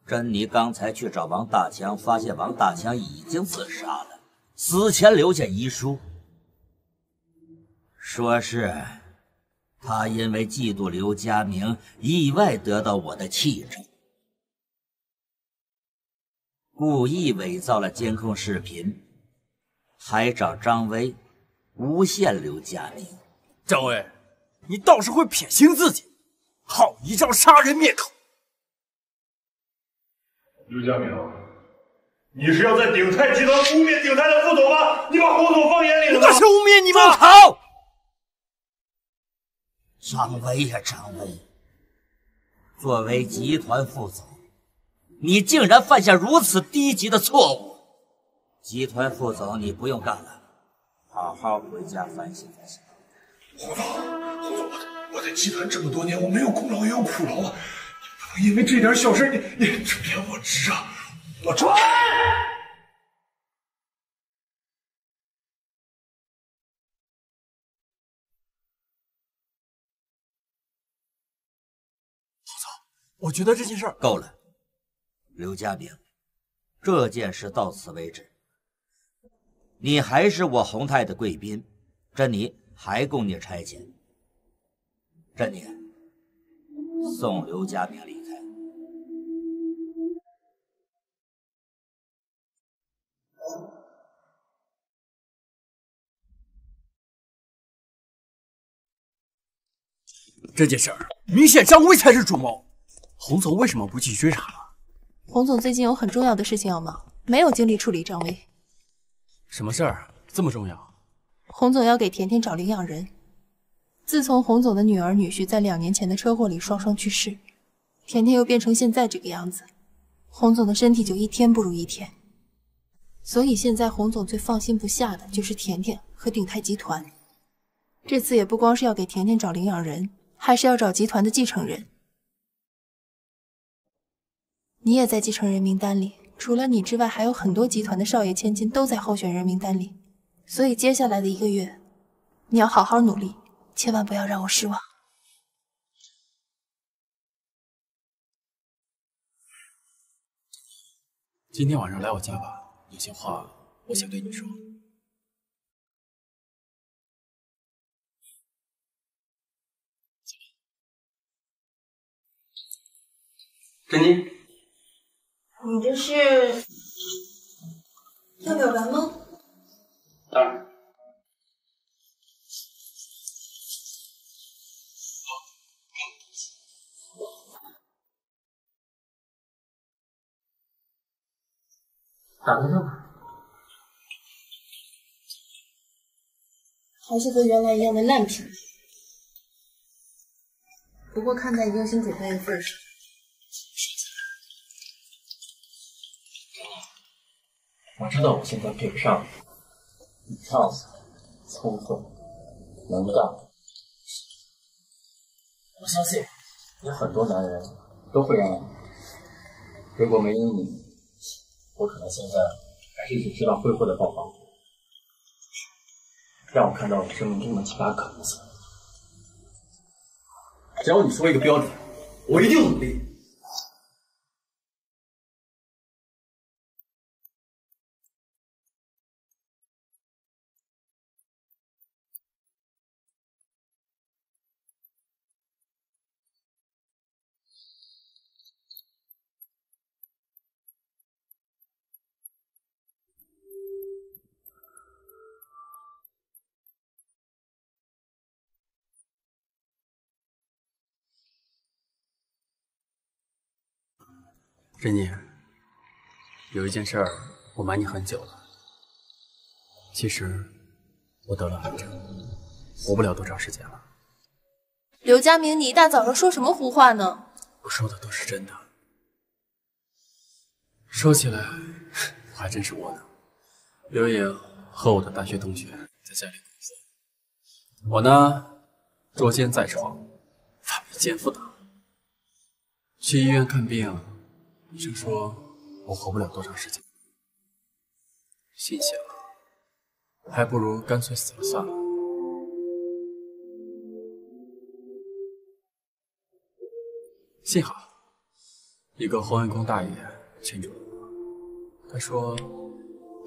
珍妮刚才去找王大强，发现王大强已经自杀了，死前留下遗书，说是他因为嫉妒刘家明，意外得到我的器重，故意伪造了监控视频，还找张威诬陷刘家明。
张威，你倒是会撇清自己，好一招杀人灭口！
刘佳明，你是要在鼎泰集团污蔑鼎泰的副总吗？你把胡总放眼里了吗？
我是污蔑你吗？
住口！张威呀，张威，作为集团副总，你竟然犯下如此低级的错误！集团副总，你不用干了，好好回家反省反省。
胡总，胡总，我我在集团这么多年，我没有功劳也有苦劳啊！因为这点小事，你你直言我直啊！我这。
我觉得这件事
够了，刘家明，这件事到此为止。你还是我洪泰的贵宾，珍妮还供你差遣。珍妮，送刘家明离
这件事儿明显张威才是主谋，洪总为什么不去追查了？
洪总最近有很重要的事情要忙，没有精力处理张威。
什么事儿这么重要？
洪总要给甜甜找领养人。自从洪总的女儿女婿在两年前的车祸里双双去世，甜甜又变成现在这个样子，洪总的身体就一天不如一天。所以现在洪总最放心不下的就是甜甜和鼎泰集团。这次也不光是要给甜甜找领养人，还是要找集团的继承人。你也在继承人名单里，除了你之外，还有很多集团的少爷千金都在候选人名单里。所以接下来的一个月，你要好好努力，千万不要让我失望。
今天晚上来我家吧，有些话我想对你说。珍妮，
你这是要表白吗？
当然。
打不上。还是和原来一样的烂品。不过看在用心准备的份上，
我知道我现在配不上你，你跳死，聪慧，能干，
我相信有很多男人都会让我。如果没有你，我可能现在还是只知道挥霍的爆房，让我看到了生命中的其他可能性。只要你说一个标准，我一定努力。珍妮，有一件事儿我瞒你很久了。其实我得了癌症，活不了多长时间了。
刘佳明，你一大早上说什么胡话呢？
我说的都是真的。说起来，我还真是窝囊。刘颖和我的大学同学在家里工作，我呢捉奸在床，反被奸夫打。去医院看病，医生说我活不了多长时间。心想，还不如干脆死了算了。幸好，一个洪安宫大爷劝住了我。他说：“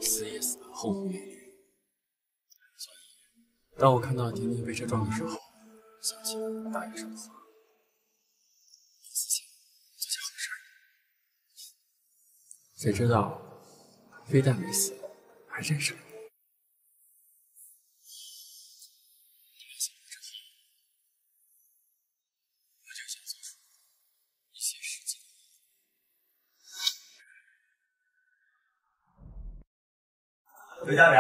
死也死得轰轰烈烈。”所以，当我看到婷婷被车撞的时候，想起了大爷说的话：“谁知道，非但没死，还认识了你。我就想做出一些实际的
刘佳明，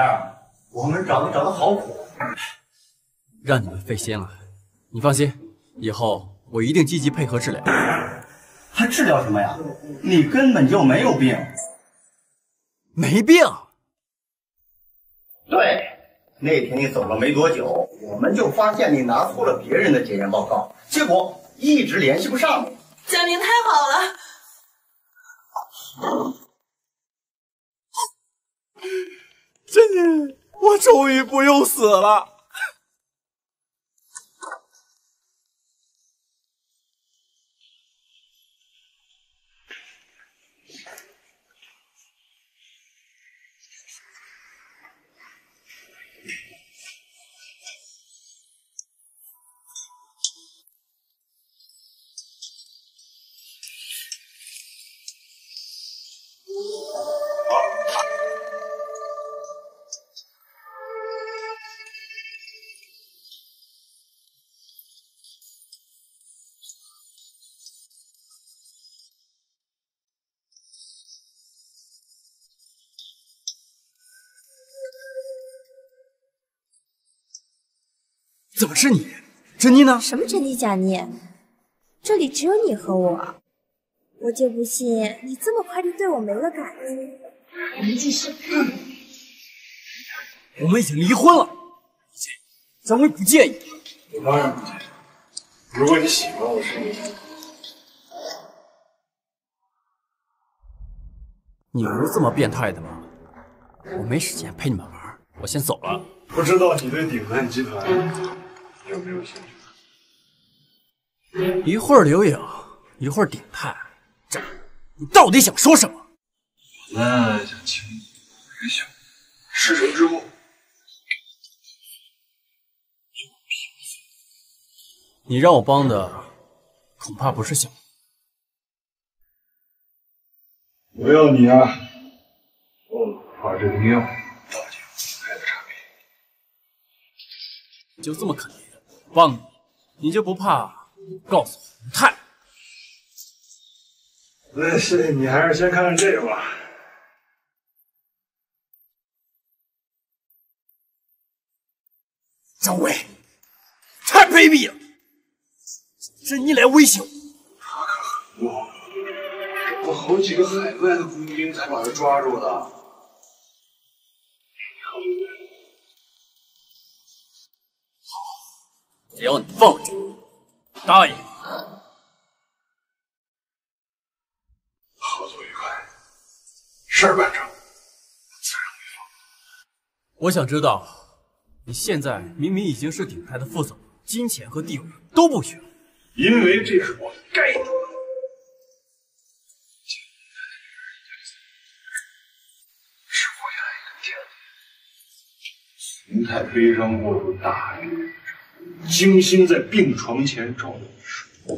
我们找你找的好苦，
让你们费心了。你放心，以后我一定积极配合治疗。
还治疗什么呀？你根本就没有病。
没病？
对，那天你走了没多久，我们就发现你拿错了别人的检验报告，结果一直联系不上你。
江明，太好了！
我终于不用死了。
怎么是你？珍妮呢？
什么珍妮假妮？这里只有你和我，我就不信你这么快就对我没了感觉。我们继续。
我们已经离婚了，张薇不介意。
我当然不介意。如果你喜欢我是你，
你们是这么变态的吗？我没时间陪你们玩，我先走了。
不知道你对鼎泰集团有没有兴趣？
一会儿刘影，一会儿鼎泰，这你到底想说什么？
我呢想请你一下，事成之后，
你让我帮的恐怕不是小。
我要你啊，哦，把这个药倒进鼎泰的茶杯。
你就这么肯定帮你，你就不怕告诉洪泰？
那是你还是先看看这个吧。
张伟，太卑鄙了！是你来威胁我，
我我好几个海外的工兵才把他抓住的。
只要你放了我，
答应。
合作愉快，事儿办成，
我想知道，你现在明明已经是鼎泰的副总，金钱和地位都不缺，
因为这是我该做的。是我原来的天。洪泰悲伤过度，大病精心在病床前找我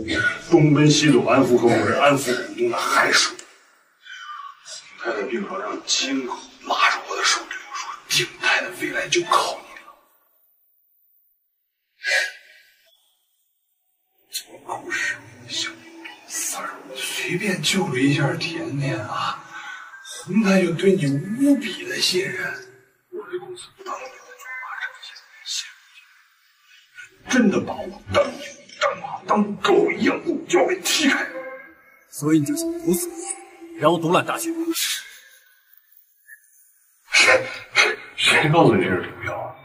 东奔西走安抚合伙人，安抚股东的害鼠。洪泰在病床上亲口拉着我的手对我说：“鼎泰的未来就靠你了。”做狗屎小三儿，随便救了一下甜甜啊，洪泰就对你无比的信任。我这公司不当真的把我当牛当马当狗一样就要给踢开。
所以你就想毒死我，然后独揽大权。
谁谁告诉你这是毒药？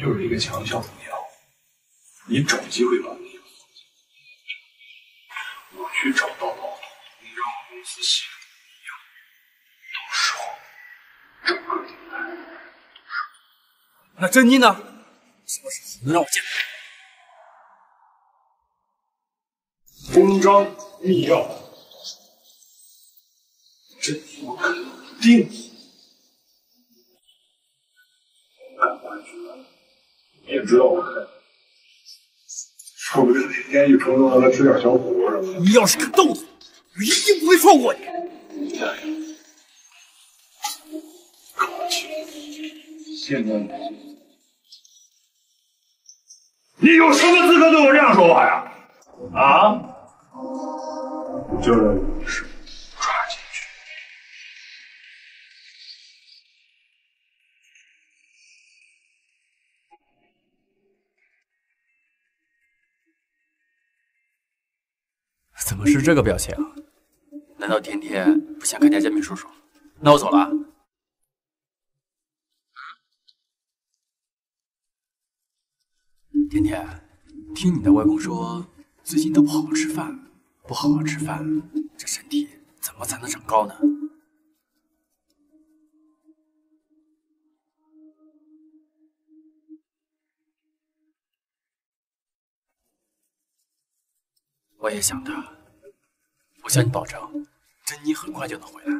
就是一个强效毒药，你找机会把那个我去找到老头，你让我公司洗的一样，到时候整个鼎泰
那珍妮呢？什么时候能让我见到？
公章密钥，这我肯定按下去了。你也知道我恨，说不定哪天一冲动让他吃点小苦什么的。
你要是敢动他，我一定不会放过你。
可气！现在你有什么资格对我这样说话呀？啊？就让你的手抓进去。
怎么是这个表情？难道天天不想看见建明叔叔？那我走了啊。天天，听你的外公说，最近都不好好吃饭，不好好吃饭，这身体怎么才能长高呢？我也想他，我向你保证，珍妮很快就能回来。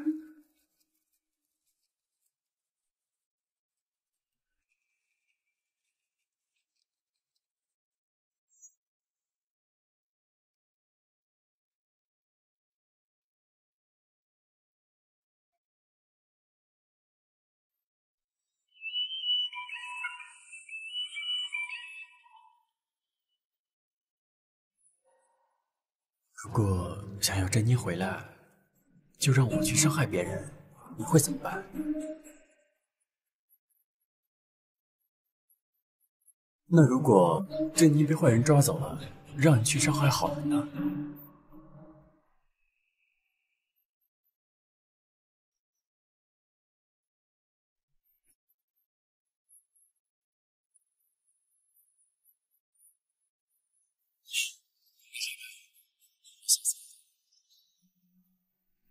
如果想要珍妮回来，就让我去伤害别人，你会怎么办？那如果珍妮被坏人抓走了，让你去伤害好人呢？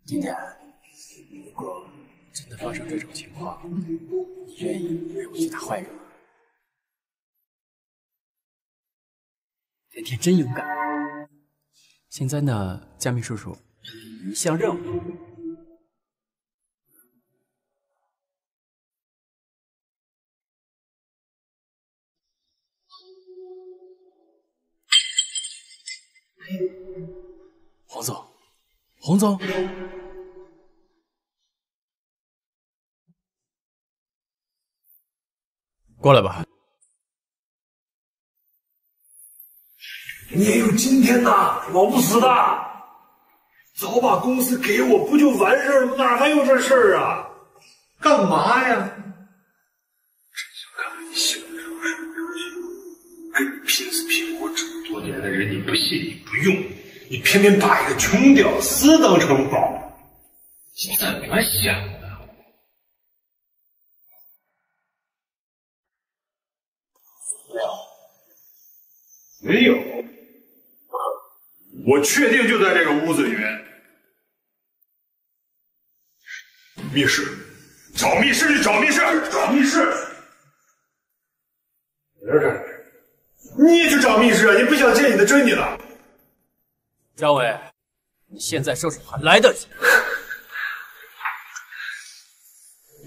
今天，如果真的发生这种情况，你愿意陪我去打坏人吗？甜甜真勇敢。现在呢，加密叔叔，一项任务。黄总，黄总，过来吧。
你也有今天呐，老不死的！早把公司给我，不就完事儿了吗？哪还有这事儿啊？干嘛呀？真想看看你现在是不是跟你拼死拼活这么多年的人，你不信你不用，你偏偏把一个穷屌丝当成宝，你怎么想没有，我确定就在这个屋子里面。密室，找密室去找密室，找密室。在这儿，你也去找密室啊？你不想见你的珍妮了？
张伟，你现在收手还来得及。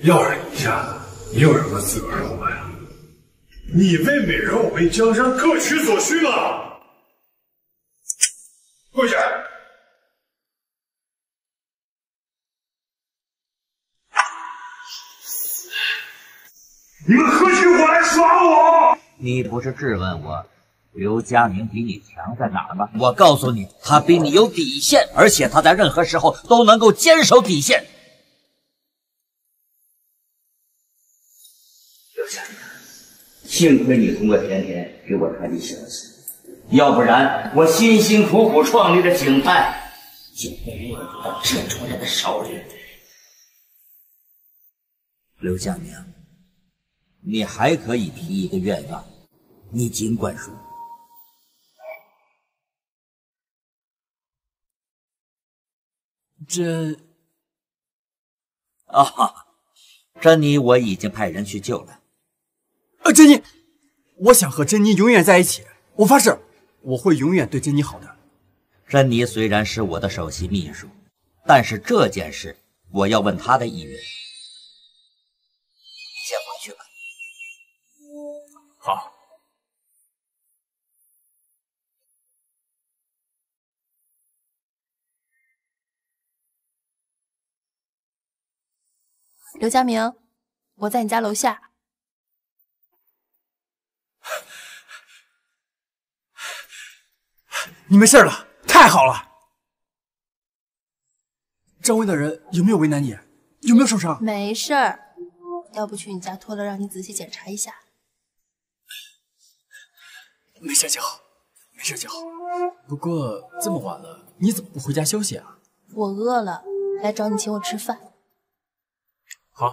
要是你下子，你有什么资格说我呀？你为美人，我为江山，各取所需嘛。跪下！你们何许过来耍我？
你不是质问我刘佳明比你强在哪儿吗？我告诉你，他比你有底线，而且他在任何时候都能够坚守底线。幸亏你通过甜甜给我传递消息，要不然我辛辛苦苦创立的警派就会落入到这种人的手里。刘佳明。你还可以提一个愿望，你尽管说。
这
啊哈，珍妮我已经派人去救了。
呃，珍妮，我想和珍妮永远在一起。我发誓，我会永远对珍妮好的。
珍妮虽然是我的首席秘书，但是这件事我要问她的意愿。你先回去吧。
好。
刘佳明，我在你家楼下。
你没事了，太好了。张威的人有没有为难你？有没有受伤？
没事儿，要不去你家托了，让你仔细检查一下。
没事就好，没事就好。不过这么晚了，你怎么不回家休息啊？
我饿了，来找你请我吃饭。
好。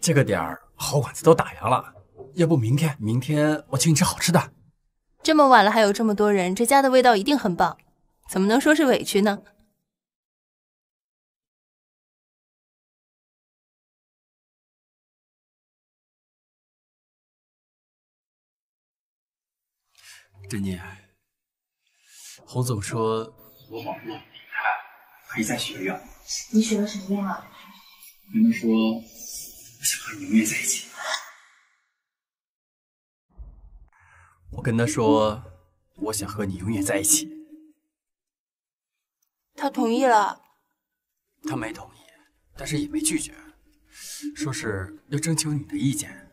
这个点儿好馆子都打烊了，要不明天？明天我请你吃好吃的。
这么晚了还有这么多人，这家的味道一定很棒，怎么能说是委屈呢？
珍妮，洪总说我网络厉害，可以再许个愿。
你许了什么愿啊？
跟他说我想和你永远在一起。我跟他说我想和你永远在一起。
他同意了。
他没同意，但是也没拒绝，说是要征求你的意见。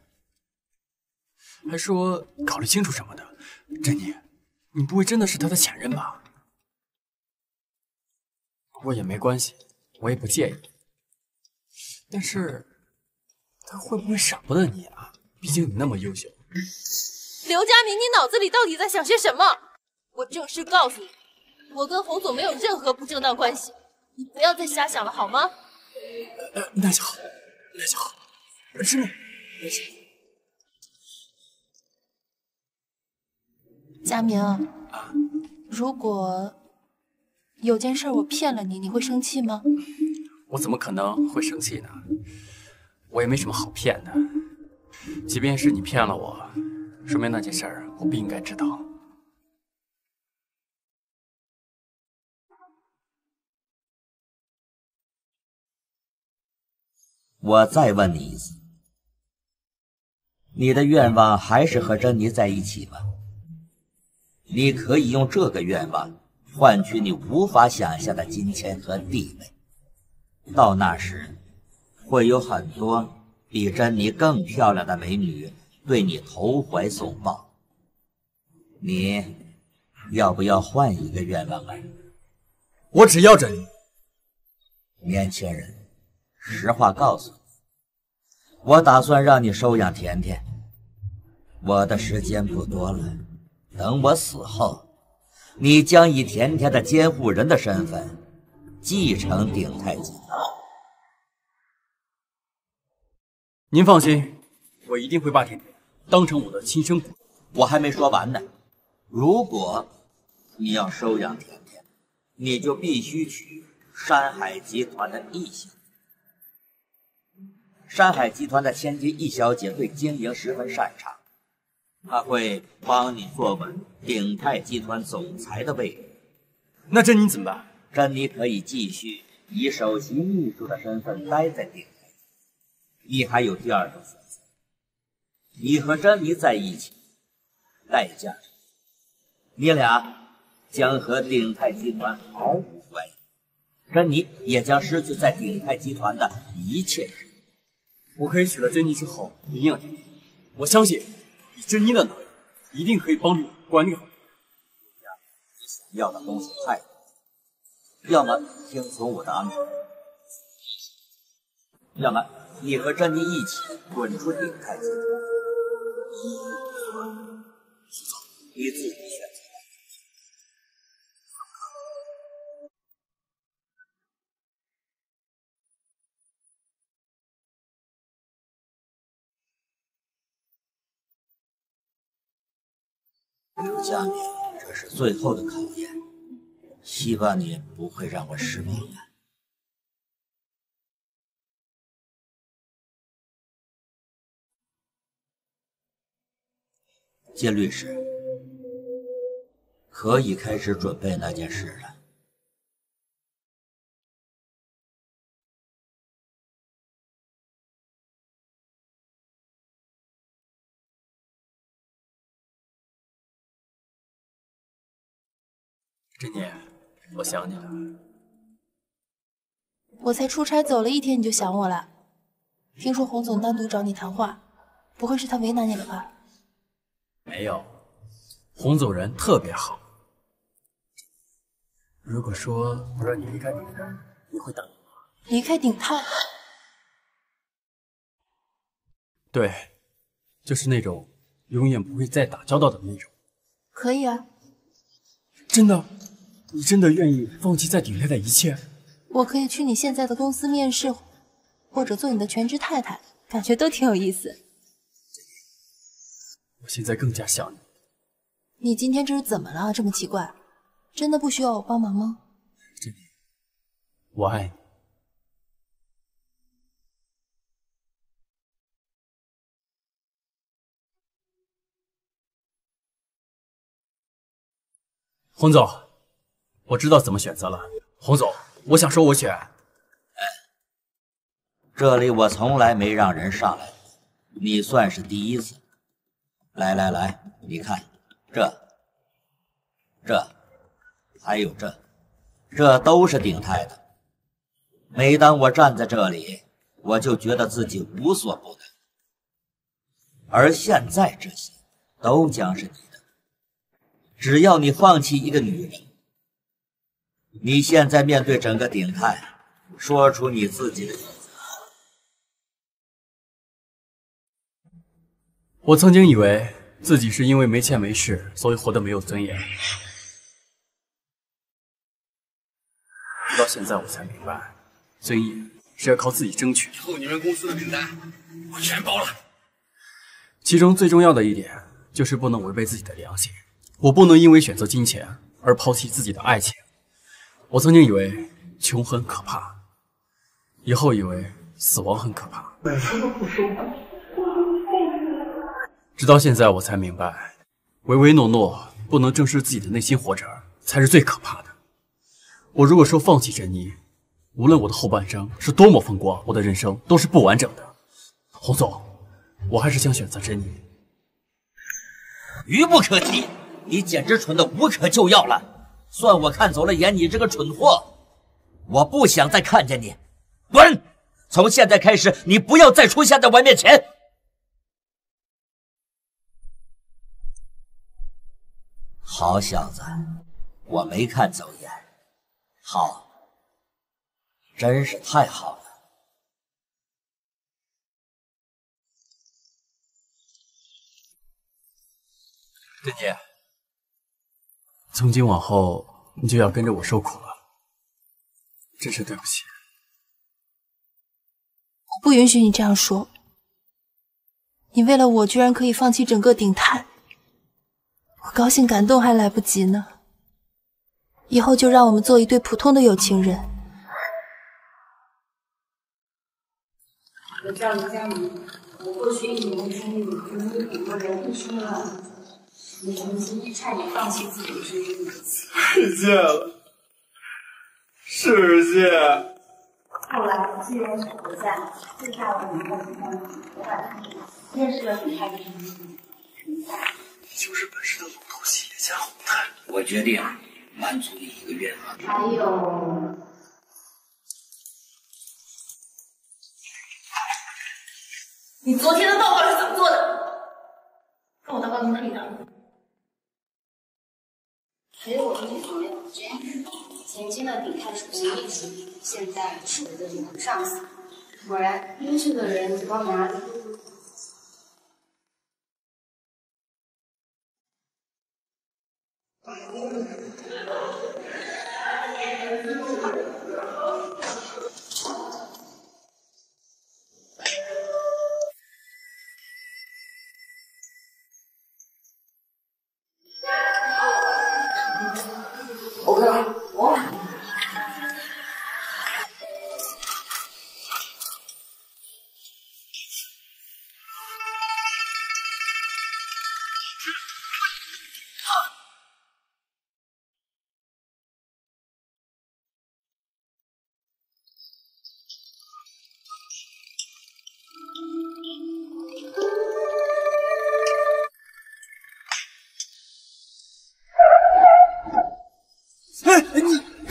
还说考虑清楚什么的，珍妮，你不会真的是他的前任吧？不过也没关系，我也不介意。但是，他会不会舍不得你啊？毕竟你那么优秀。
刘佳明，你脑子里到底在想些什么？我正式告诉你，我跟洪总没有任何不正当关系，你不要再瞎想了好吗？
呃，那就好，那就好。师妹，没事。
佳明，如果有件事我骗了你，你会生气吗？
我怎么可能会生气呢？我也没什么好骗的。即便是你骗了我，说明那件事儿我不应该知道。
我再问你一次，你的愿望还是和珍妮在一起吗？你可以用这个愿望换取你无法想象的金钱和地位。到那时，会有很多比珍妮更漂亮的美女对你投怀送抱。你要不要换一个愿望啊？
我只要珍妮。
年轻人，实话告诉你，我打算让你收养甜甜。我的时间不多了。等我死后，你将以甜甜的监护人的身份继承鼎泰集团。
您放心，我一定会把甜甜当成我的亲生骨肉。
我还没说完呢。如果你要收养甜甜，你就必须娶山海集团的易小姐。山海集团的千金易小姐对经营十分擅长，她会帮你坐稳鼎泰集团总裁的位置。
那珍妮怎么办？
珍妮可以继续以首席秘书的身份待在鼎泰。你还有第二种选择，你和珍妮在一起，代价是你俩将和鼎泰集团毫无关系，珍妮也将失去在鼎泰集团的一切。
我可以娶了珍妮之后领养甜甜，我相信以珍妮的能力，一定可以帮助我管理好。
你想要的东西太多，要么听从我的安排，要么你和珍妮一起滚出鼎泰集团。你自己选择。刘佳明，这是最后的考验，希望你不会让我失望啊！金律师，可以开始准备那件事了。
珍妮，我想你了。
我才出差走了一天你就想我了？听说洪总单独找你谈话，不会是他为难你了吧？
没有，洪总人特别好。如果说我让你离开鼎泰，你会答应吗？
离开鼎泰？
对，就是那种永远不会再打交道的那种。
可以啊。
真的？你真的愿意放弃在鼎泰的一切？
我可以去你现在的公司面试，或者做你的全职太太，感觉都挺有意思。
我现在更加想你。
你今天这是怎么了？这么奇怪？真的不需要我帮忙吗？
珍妮，我爱你。洪总，我知道怎么选择了。洪总，我想说，我选。
这里我从来没让人上来过，你算是第一次。来来来，你看，这、这，还有这，这都是鼎泰的。每当我站在这里，我就觉得自己无所不能。而现在，这些都将是你的。只要你放弃一个女人，你现在面对整个鼎泰，说出你自己的选择。
我曾经以为自己是因为没钱没势，所以活得没有尊严。直到现在，我才明白，尊严是要靠自己争取的。
以后你们公司的订单，我全包了。
其中最重要的一点，就是不能违背自己的良心。我不能因为选择金钱而抛弃自己的爱情。我曾经以为穷很可怕，以后以为死亡很可怕。
每次都不收
直到现在，我才明白，唯唯诺诺不能正视自己的内心活着，才是最可怕的。我如果说放弃珍妮，无论我的后半生是多么风光，我的人生都是不完整的。洪总，我还是想选择珍妮。
愚不可及，你简直蠢的无可救药了。算我看走了眼，你这个蠢货！我不想再看见你，滚！从现在开始，你不要再出现在我面前。好小子，我没看走眼，好，真是太好了。
珍妮，从今往后你就要跟着我受苦了，真是对不起。
我不允许你这样说。你为了我，居然可以放弃整个鼎泰，我高兴感动还来不及呢。以后就让我们做一对普通的有情人。
我叫林佳明，我过去一年经历了很多很多人一生的浪漫，也曾经差点放弃自己的生命。
世界了，世界。
后来机缘巧合下，就在我们的地方，我把他认识了厉害的人。
你就是本市的龙头企业家洪泰。
我决定满足你一个愿望。
还有，你昨天的报告是怎么做的？跟我到办公室里谈。
还有我的女朋友 Jane，曾经的顶泰首席秘书，现在是我的女仆上司。果然，优秀的人不光哪
I
hold it.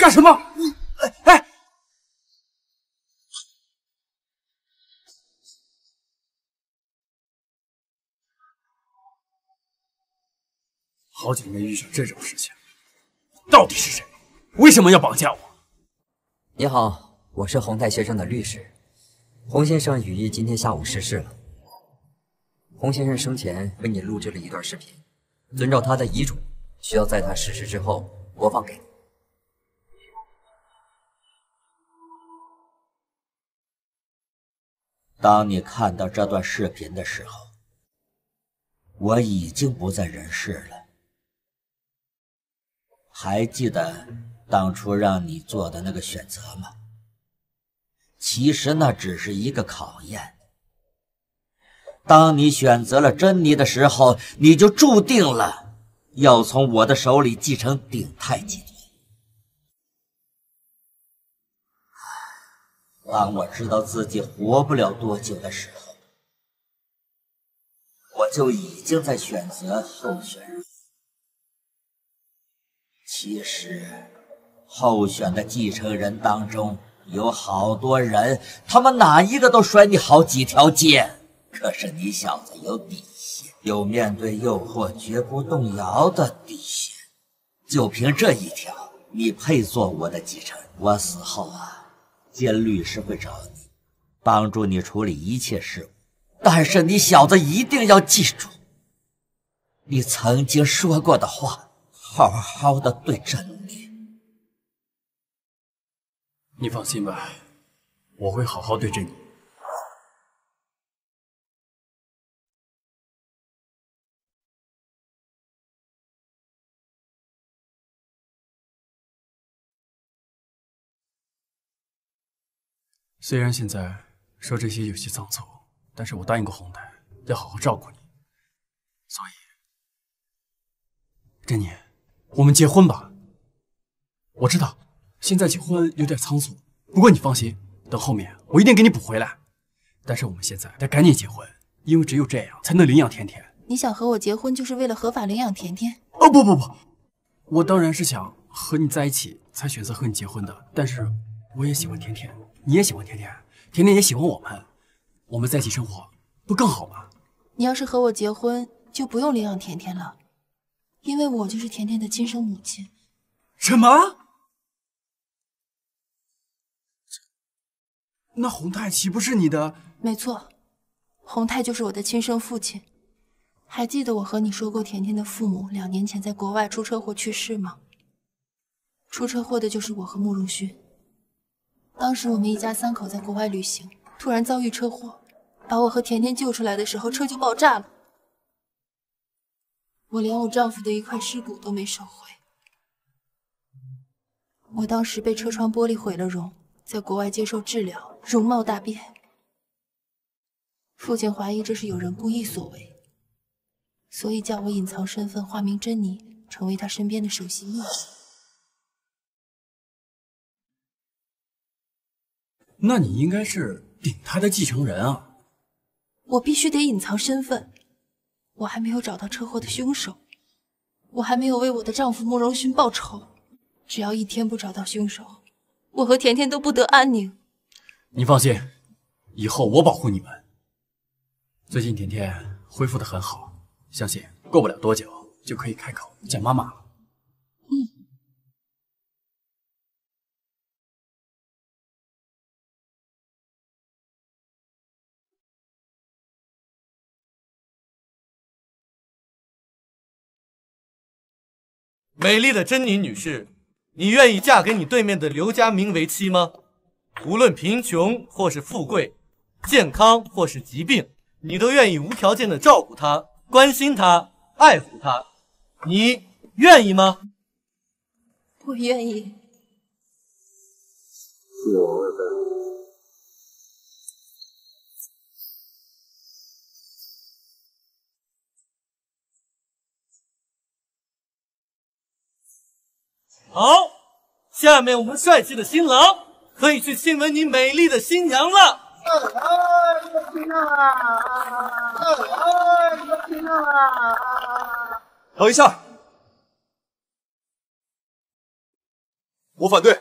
干什么？哎哎！
好久没遇上这种事情，到底是谁？为什么要绑架我？
你好，我是洪泰先生的律师。洪先生羽翼今天下午逝世了。洪先生生前为你录制了一段视频，遵照他的遗嘱，需要在他逝世之后播放给你。
当你看到这段视频的时候，我已经不在人世了。还记得当初让你做的那个选择吗？其实那只是一个考验。当你选择了珍妮的时候，你就注定了要从我的手里继承鼎泰集团。当我知道自己活不了多久的时候，我就已经在选择候选人。其实，候选的继承人当中有好多人，他们哪一个都甩你好几条街。可是你小子有底线，有面对诱惑绝不动摇的底线。就凭这一条，你配做我的继承人。我死后啊，监律师会找你，帮助你处理一切事务。但是你小子一定要记住，你曾经说过的话，好好的对着你。
你放心吧，我会好好对着你。虽然现在说这些有些仓促，但是我答应过红台要好好照顾你，所以，珍妮，我们结婚吧。我知道现在结婚有点仓促，不过你放心，等后面我一定给你补回来。但是我们现在得赶紧结婚，因为只有这样才能领养甜甜。
你想和我结婚，就是为了合法领养甜甜？
哦不不不，我当然是想和你在一起才选择和你结婚的。但是我也喜欢甜甜，你也喜欢甜甜，甜甜也喜欢我们，我们在一起生活不更好吗？
你要是和我结婚，就不用领养甜甜了，因为我就是甜甜的亲生母亲。
什么？那洪泰岂不是你的？
没错，洪泰就是我的亲生父亲。还记得我和你说过，甜甜的父母两年前在国外出车祸去世吗？出车祸的就是我和慕容勋。当时我们一家三口在国外旅行，突然遭遇车祸，把我和甜甜救出来的时候，车就爆炸了。我连我丈夫的一块尸骨都没收回。我当时被车窗玻璃毁了容，在国外接受治疗，容貌大变。父亲怀疑这是有人故意所为，所以叫我隐藏身份，化名珍妮，成为他身边的首席秘书。
那你应该是顶他的继承人啊！
我必须得隐藏身份，我还没有找到车祸的凶手，我还没有为我的丈夫慕容勋报仇。只要一天不找到凶手，我和甜甜都不得安宁。
你放心，以后我保护你们。最近甜甜恢复的很好，相信过不了多久就可以开口见妈妈了。
美丽的珍妮女士。你愿意嫁给你对面的刘家明为妻吗？无论贫穷或是富贵，健康或是疾病，你都愿意无条件的照顾他、关心他、爱护他，你愿意吗？
我愿意。
好，下面我们帅气的新郎可以去亲吻你美丽的新娘了。
等一下，我反对。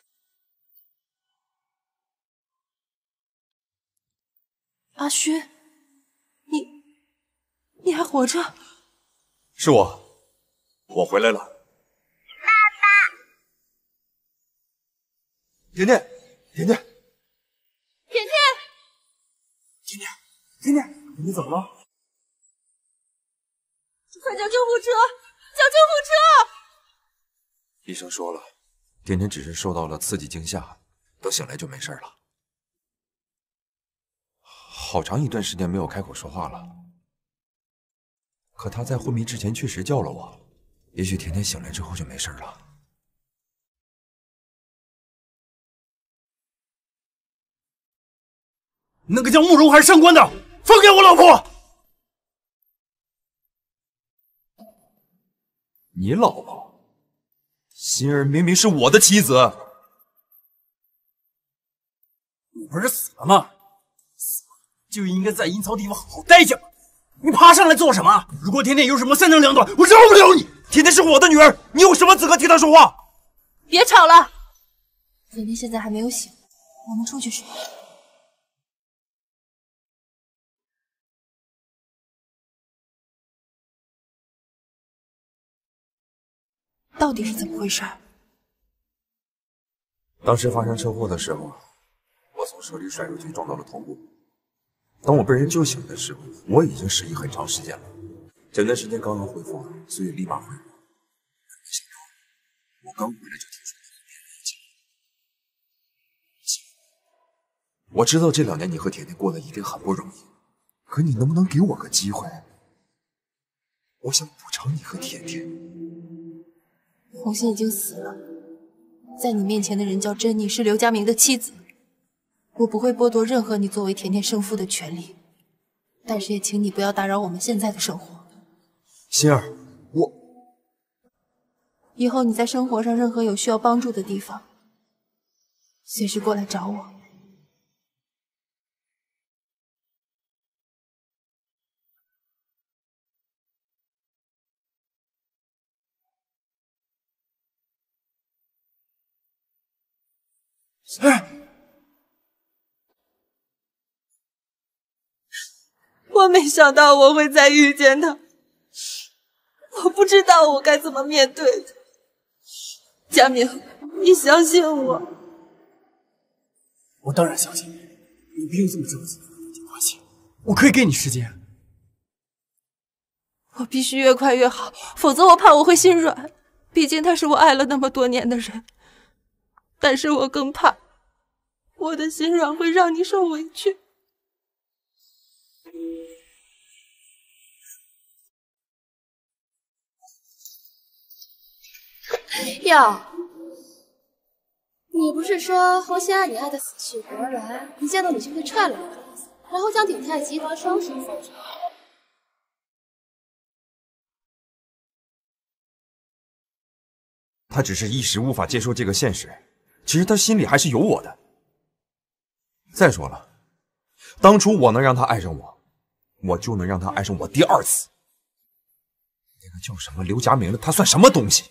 阿勋，你你还活着？
是我，我回来了。甜甜，甜甜，
甜甜，
甜甜，甜甜，你怎么了？
快叫救护车！叫救护车！
医生说了，甜甜只是受到了刺激惊吓，等醒来就没事了。好长一段时间没有开口说话了，可他在昏迷之前确实叫了我，也许甜甜醒来之后就没事了。
那个叫慕容还是上官的，放开我老婆！
你老婆？心儿明明是我的妻子。
你不是死了吗？死了就应该在阴曹地府好好待着。你爬上来做什么？如果甜甜有什么三长两短，我饶不了你！
甜甜是我的女儿，你有什么资格替她说话？
别吵了，甜甜现在还没有醒，我们出去说。到底是怎么回事？
当时发生车祸的时候，我从车里摔出去，撞到了头部。当我被人救醒的时候，我已经失忆很长时间了。前段时间刚刚恢复，所以立马回国。没想到我刚回来就听说甜甜已经……我知道这两年你和甜甜过得一定很不容易，可你能不能给我个机会？我想补偿你和甜甜。
红心已经死了，在你面前的人叫珍妮，是刘家明的妻子。我不会剥夺任何你作为甜甜生父的权利，但是也请你不要打扰我们现在的生活。
心儿，我
以后你在生活上任何有需要帮助的地方，随时过来找我。我没想到我会再遇见他，我不知道我该怎么面对他。佳明，你相信我？
我当然相信你，你不用这么着急。没关系，我可以给你时间。
我必须越快越好，否则我怕我会心软。毕竟他是我爱了那么多年的人。但是我更怕，我的心软会让你受委屈。
哟，你不是说红心爱你爱的死去活来，一见到你就会踹了你，然后将鼎泰集团双手封杀？
他只是一时无法接受这个现实，其实他心里还是有我的。再说了，当初我能让他爱上我，我就能让他爱上我第二次。那个叫什么刘佳明的，他算什么东西？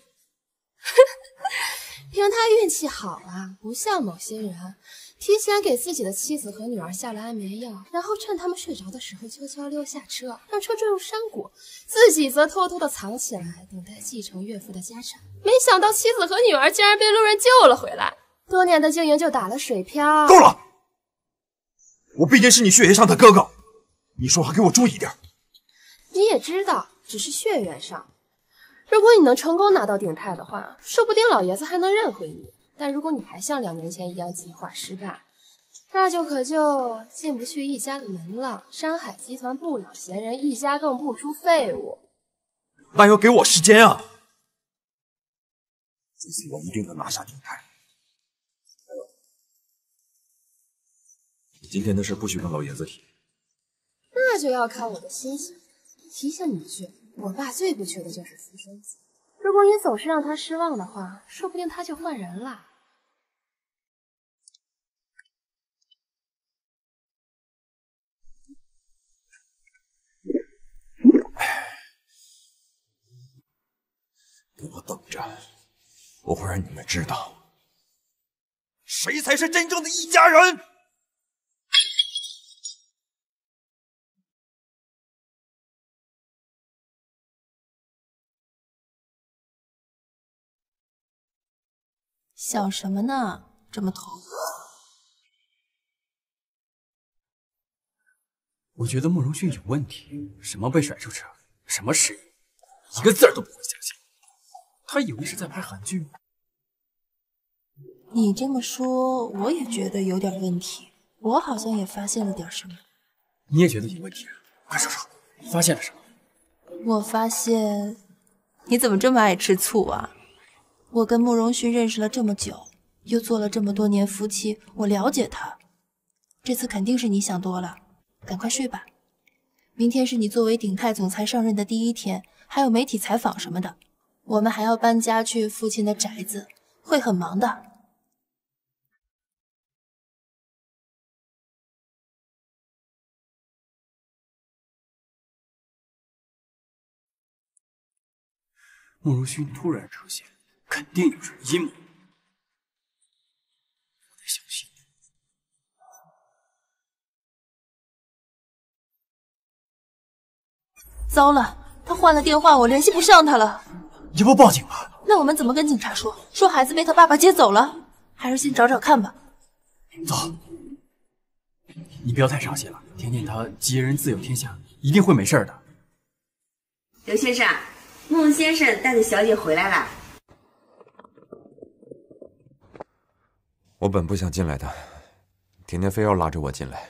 凭他运气好啊，不像某些人，提前给自己的妻子和女儿下了安眠药，然后趁他们睡着的时候悄悄溜下车，让车坠入山谷，自己则偷偷的藏起来，等待继承岳父的家产。没想到妻子和女儿竟然被路人救了回来，多年的经营就打了水漂。
够了！我毕竟是你血缘上的哥哥，你说话给我注意点。
你也知道，只是血缘上。如果你能成功拿到鼎泰的话，说不定老爷子还能认回你。但如果你还像两年前一样计划失败，那就可就进不去易家的门了。山海集团不养闲人，易家更不出废物。
那要给我时间啊！这次我一定能拿下鼎泰。今天的事不许跟老爷子提。
那就要看我的心情。提醒你一句。我爸最不缺的就是私生子，如果你总是让他失望的话，说不定他就换人了。
给我等着，我会让你们知道，谁才是真正的一家人。
想什么呢？这么投入？
我觉得慕容勋有问题。什么被甩出车，什么失忆，一个字儿都不会相信。他以为是在拍韩剧。
你这么说，我也觉得有点问题。我好像也发现了点什么。
你也觉得有问题？快说说，发现了什么？
我发现，你怎么这么爱吃醋啊？我跟慕容勋认识了这么久，又做了这么多年夫妻，我了解他。这次肯定是你想多了，赶快睡吧。明天是你作为鼎泰总裁上任的第一天，还有媒体采访什么的，我们还要搬家去父亲的宅子，会很忙的。
慕容勋突然出现。肯定有什么阴谋，我得小心。
糟了，他换了电话，我联系不上他了。
要不报警吧？
那我们怎么跟警察说？说孩子被他爸爸接走了？还是先找找看吧。
走，你不要太伤心了。甜甜她吉人自有天相，一定会没事的。
刘先生，孟先生带着小姐回来了。
我本不想进来的，甜甜非要拉着我进来。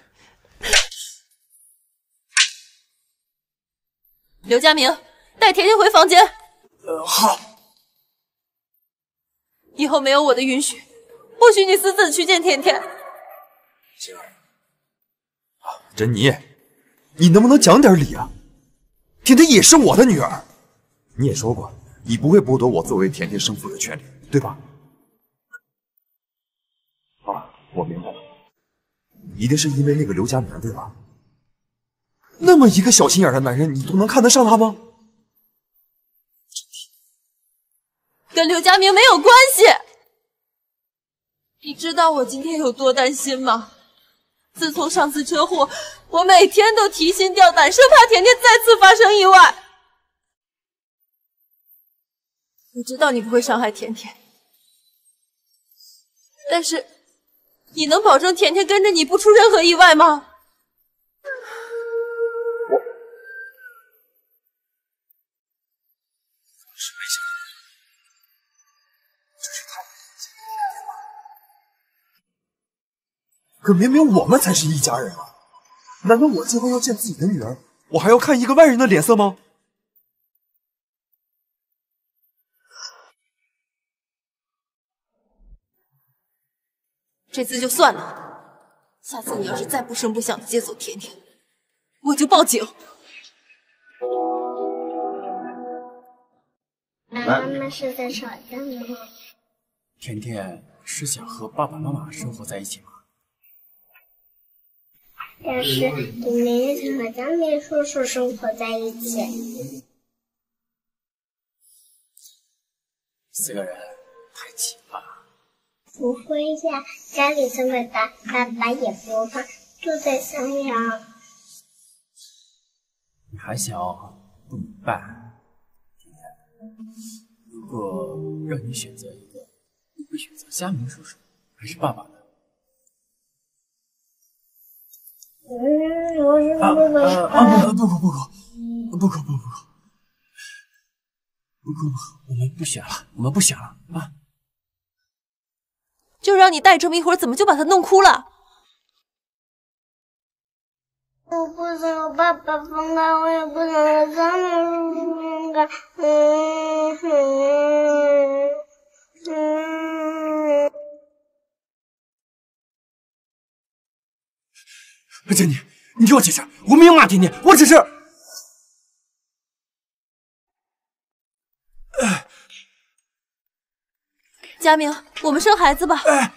刘佳明，带甜甜回房间。
呃，好。
以后没有我的允许，不许你私自去见甜甜。
心儿，啊，珍妮，你能不能讲点理啊？甜甜也是我的女儿，你也说过，你不会剥夺我作为甜甜生父的权利，对吧？我明白了，一定是因为那个刘佳明，对吧？那么一个小心眼的男人，你都能看得上他吗？
跟刘佳明没有关系。你知道我今天有多担心吗？自从上次车祸，我每天都提心吊胆，生怕甜甜再次发生意外。我知道你不会伤害甜甜，但是。你能保证甜甜跟着你不出任何意外吗？
我是没想到，这是他可明明我们才是一家人啊！难道我今后要见自己的女儿，我还要看一个外人的脸色吗？
这次就算了，下次你要是再不声不响的接走甜甜，我就报警。
妈妈是在吵架吗？
甜甜是想和爸爸妈妈生活在一起吗？
但是甜甜也想和江明叔叔生活在一起。
四个人。
不会呀，家里这么大，爸爸也不怕，就在襄阳。
你还小，不明白。如果让你选择一个，你会选择佳明叔叔还是爸爸呢？
嗯，我是
啊
不能
啊啊！不不不不不不不不不不不，我们不选了，我们不选了啊！
就让你带这么一会儿，怎么就把他弄哭了？
我不想和爸爸分开，我也不想和江明叔叔分开。嗯嗯嗯。
珍妮，你听我解释，我没有骂甜甜，我只是……
佳明，我们生孩子吧。
哎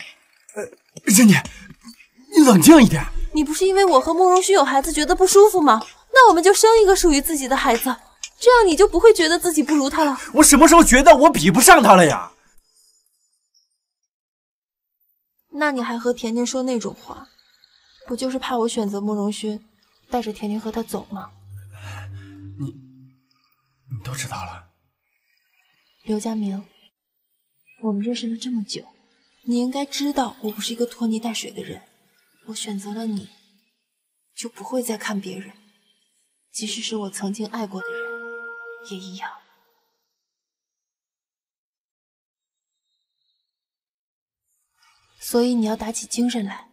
珍妮，你冷静一点。
你不是因为我和慕容勋有孩子觉得不舒服吗？那我们就生一个属于自己的孩子，这样你就不会觉得自己不如他了。
我什么时候觉得我比不上他了呀？
那你还和甜甜说那种话，不就是怕我选择慕容勋，带着甜甜和他走吗？
你你都知道了。
刘佳明，我们认识了这么久，你应该知道我不是一个拖泥带水的人。我选择了你，就不会再看别人，即使是我曾经爱过的人，也一样。所以你要打起精神来。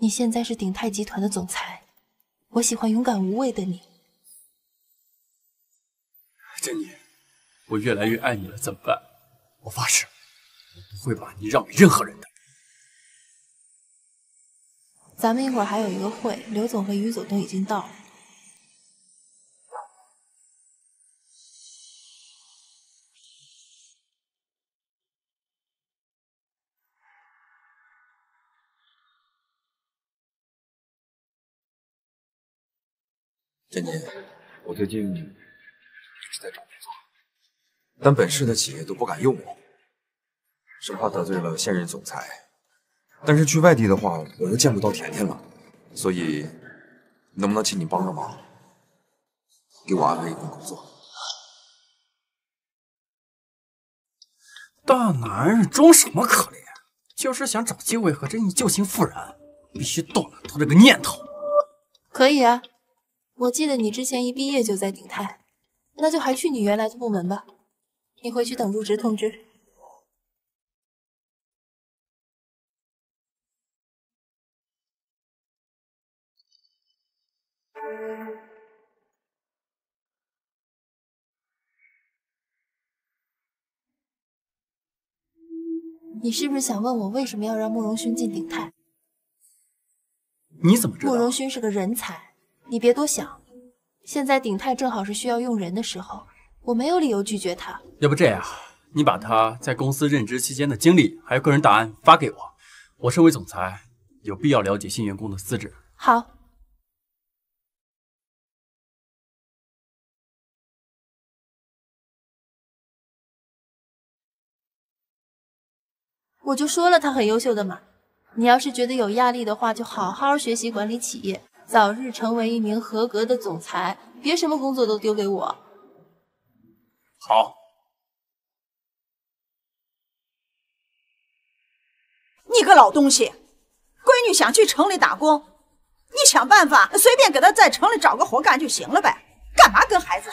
你现在是鼎泰集团的总裁，我喜欢勇敢无畏的你。
珍妮，我越来越爱你了，怎么办？我发誓，会把你让给任何人的。
咱们一会儿还有一个会，刘总和于总都已经到了。
珍妮，我最近一直在找工作，但本市的企业都不敢用我，生怕得罪了现任总裁。但是去外地的话，我又见不到甜甜了，所以能不能请你帮个忙，给我安排一份工作？
大男人装什么可怜？就是想找机会和珍妮旧情复燃，必须断了他这个念头。
可以啊，我记得你之前一毕业就在鼎泰，那就还去你原来的部门吧。你回去等入职通知。你是不是想问我为什么要让慕容勋进鼎泰？
你怎么知道？
慕容勋是个人才，你别多想。现在鼎泰正好是需要用人的时候，我没有理由拒绝他。
要不这样，你把他在公司任职期间的经历还有个人档案发给我，我身为总裁，有必要了解新员工的资质。
好。我就说了他很优秀的嘛。你要是觉得有压力的话，就好好学习管理企业，早日成为一名合格的总裁，别什么工作都丢给我。
好。
你个老东西，闺女想去城里打工，你想办法随便给她在城里找个活干就行了呗，干嘛跟孩子？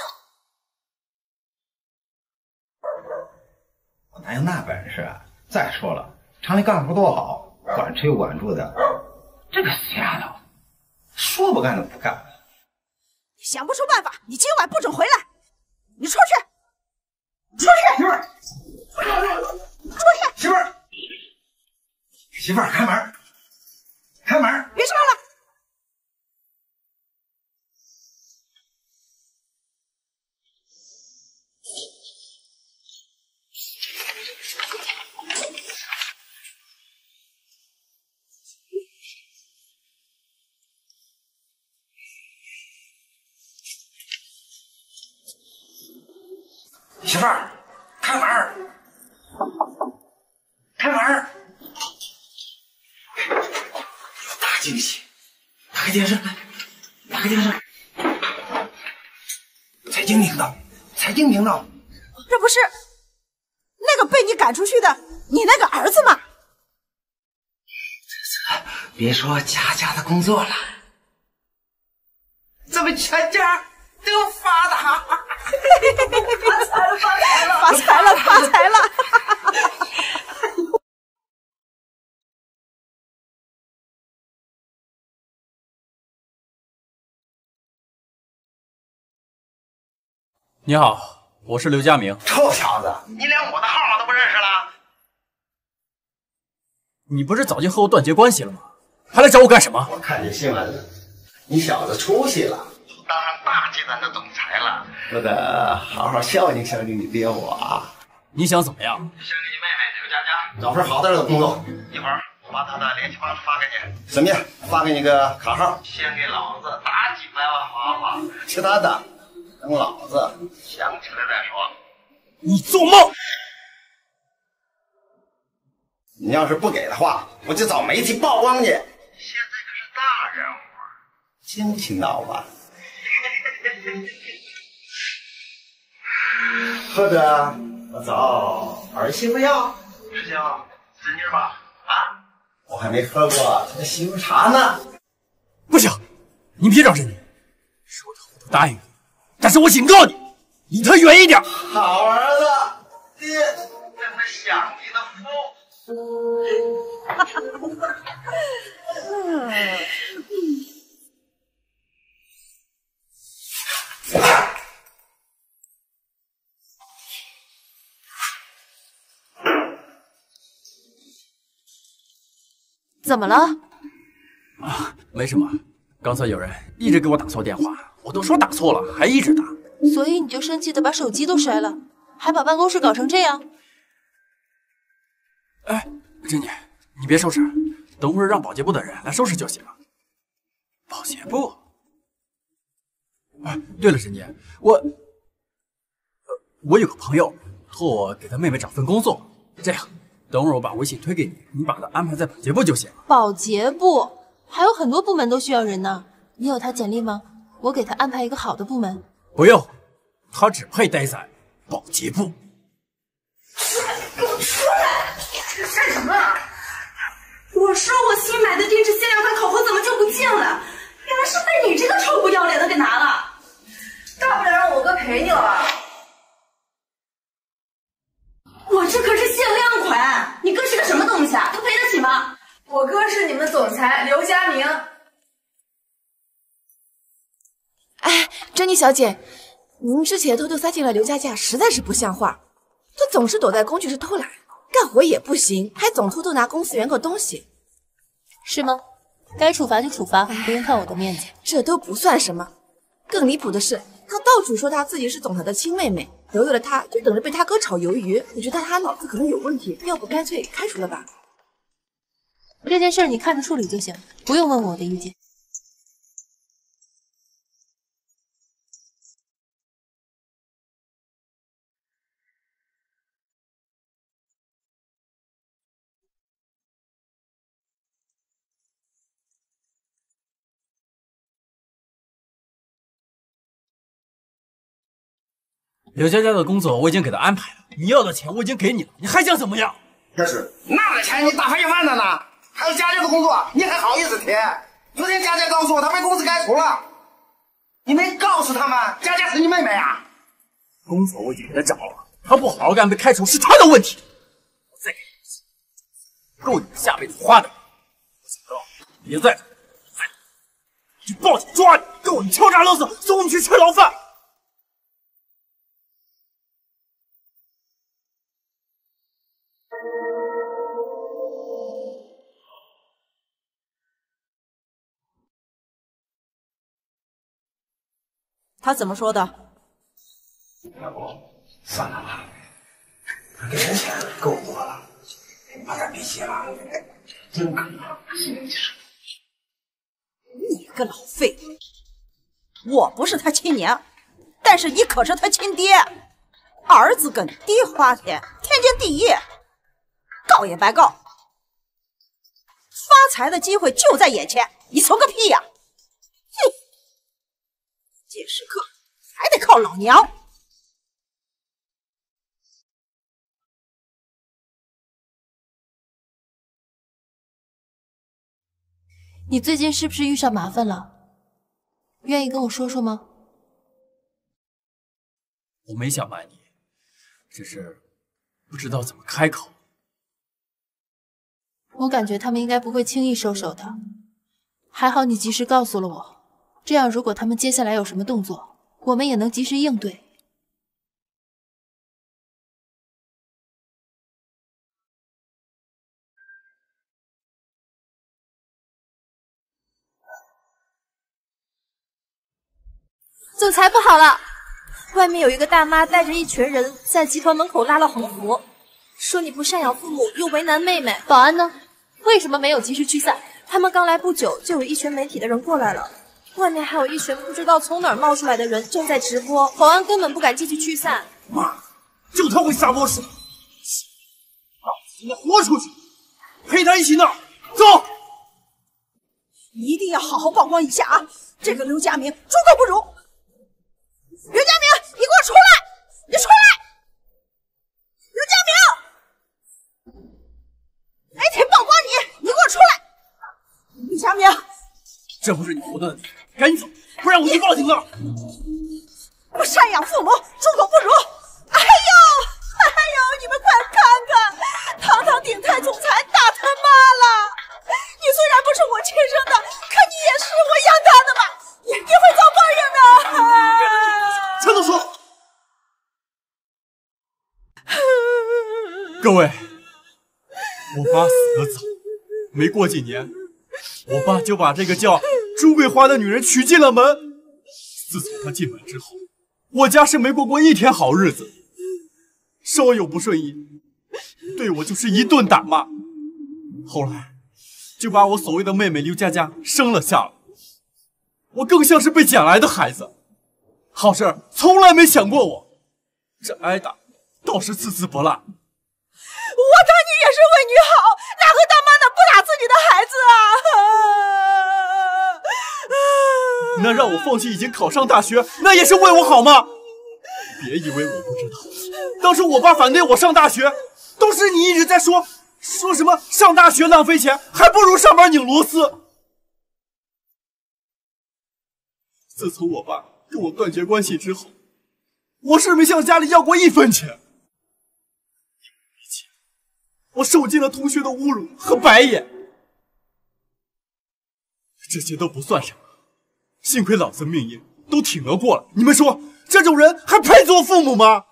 我哪有那本事啊？再说了，厂里干活多好，管吃又管住的。这个死丫头，说不干就不干。
想不出办法，你今晚不准回来。你出去，出去，
媳妇儿，
出去，
媳妇儿，媳妇儿开门。媳妇儿，开门儿，开门大惊喜！打开电视，来，打开电视。财经频道，财经频道，
这不是那个被你赶出去的你那个儿子吗？
别说佳佳的工作了，咱们全家都发
财了，发财了，发财了，发财了！
你好，我是刘佳明。
臭小子，你连我的号码都不认识了？
你不是早就和我断绝关系了吗？还来找我干什么？
我看见新闻了，你小子出息了，大集团的总裁了。我得好好孝敬孝敬你爹我啊！
你想怎么样？
先给你妹妹刘佳佳找份好点的工作。一会儿我把她的联系方式发给你。怎么样？发给你个卡号，先给老子打几百万花花，其他的等老子想起来再说。
你做梦！
你要是不给的话，我就找媒体曝光去。现在可是大人物，经不起闹吧？或者我找儿媳妇要？师兄，真妮吧？啊，我还没喝过他的媳妇茶呢。
不行，你别找珍妮，说的我都答应你，但是我警告你，离她远一点。
好儿子，爹真会享你的福。
怎么了？
啊，没什么。刚才有人一直给我打错电话，我都说打错了，还一直打。
所以你就生气的把手机都摔了，还把办公室搞成这样？
哎，珍妮，你别收拾，等会儿让保洁部的人来收拾就行了。保洁部？哎，对了，珍妮，我，呃，我有个朋友托我给他妹妹找份工作，这样，等会儿我把微信推给你，你把他安排在保洁部就行了。
保洁部还有很多部门都需要人呢，你有他简历吗？我给他安排一个好的部门。
不用，他只配待在保洁部。
给我出来！干什么？我说我新买的定制限量款口红怎么就不见了？原来是被你这个臭不要脸的给拿了。大不了让我哥赔你了吧。我这可是限量款，你哥是个什么东西啊？他赔得起吗？
我哥是你们总裁刘佳明。
哎，珍妮小姐，您之前偷偷塞进了刘佳佳，实在是不像话。他总是躲在工具室偷懒，干活也不行，还总偷偷拿公司员工东西，
是吗？该处罚就处罚，不用看我的面子。
这都不算什么，更离谱的是，他到处说他自己是总裁的亲妹妹，得罪了他就等着被他哥炒鱿鱼。我觉得他脑子可能有问题，要不干脆开除了吧。
这件事你看着处理就行，不用问我的意见。
刘佳佳的工作我已经给她安排了，你要的钱我已经给你了，你还想怎么样？
这是那点钱你大饭就饭的呢？还有佳佳的工作，你还好意思提？昨天佳佳告诉我她被公司开除了，你没告诉他们佳佳是你妹妹啊？
工作我已经给她找了，她不好好干被开除是她的问题。我再给你一次，够你下辈子花的。小周，别在这，再去报警抓你，够你敲诈勒索，送你去吃牢饭。
他怎么说的？
要不算了吧，他给人钱够多了，把他逼急了，真可能心里是。
你个老废物！我不是他亲娘，但是你可是他亲爹。儿子跟爹花钱，天经地义，告也白告。发财的机会就在眼前，你怂个屁呀！哼，这时刻还得靠老娘。
你最近是不是遇上麻烦了？愿意跟我说说吗？
我没想瞒你，只是不知道怎么开口。
我感觉他们应该不会轻易收手的。还好你及时告诉了我，这样如果他们接下来有什么动作，我们也能及时应对。
总裁不好了，外面有一个大妈带着一群人在集团门口拉了横幅，说你不赡养父母又为难妹妹。
保安呢？为什么没有及时驱散？
他们刚来不久，就有一群媒体的人过来了，外面还有一群不知道从哪儿冒出来的人正在直播，保安根本不敢进去驱散。
妈，就他会撒泼是吧，老子今天豁出去，陪他一起闹。走，
一定要好好曝光一下啊！这个刘佳明猪狗不如。刘佳明，你给我出来！你出来！刘佳明，哎天曝光你，你给我出来！刘佳明，
这不是你胡的，赶紧走，不然我就报警了。
我赡养父母，猪狗不如！哎呦，哎呦，你们快看看，堂堂鼎泰总裁打他妈了！你虽然不是我亲生的，可你也是我养大的吧？你你会遭报应的！
全都说。
各位，我妈死得早，没过几年，我爸就把这个叫朱桂花的女人娶进了门。自从她进门之后，我家是没过过一天好日子，稍有不顺意，对我就是一顿打骂。后来，就把我所谓的妹妹刘佳佳生了下来。我更像是被捡来的孩子，好事从来没想过我，这挨打倒是次次不落。
我当你也是为你好，哪个当妈打自己的孩子啊？
那让我放弃已经考上大学，那也是为我好吗？别以为我不知道，当初我爸反对我上大学，都是你一直在说说什么上大学浪费钱，还不如上班拧螺丝。自从我爸跟我断绝关系之后，我是没向家里要过一分钱。我受尽了同学的侮辱和白眼，这些都不算什么，幸亏老子命硬，都挺得过了。你们说，这种人还配做父母吗？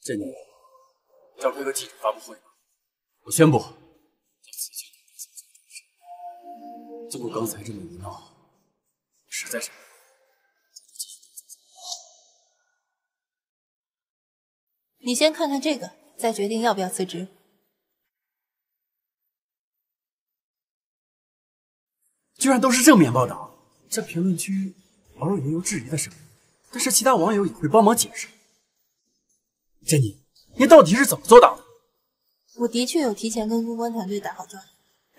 建宁，召开个记者发布会。我宣布，经过刚才这么一闹，实在是……
你先看看这个，再决定要不要辞职。
居然都是正面报道，这评论区偶尔也有质疑的声音，但是其他网友也会帮忙解释。珍妮，你到底是怎么做到的？
我的确有提前跟公关团队打好招呼，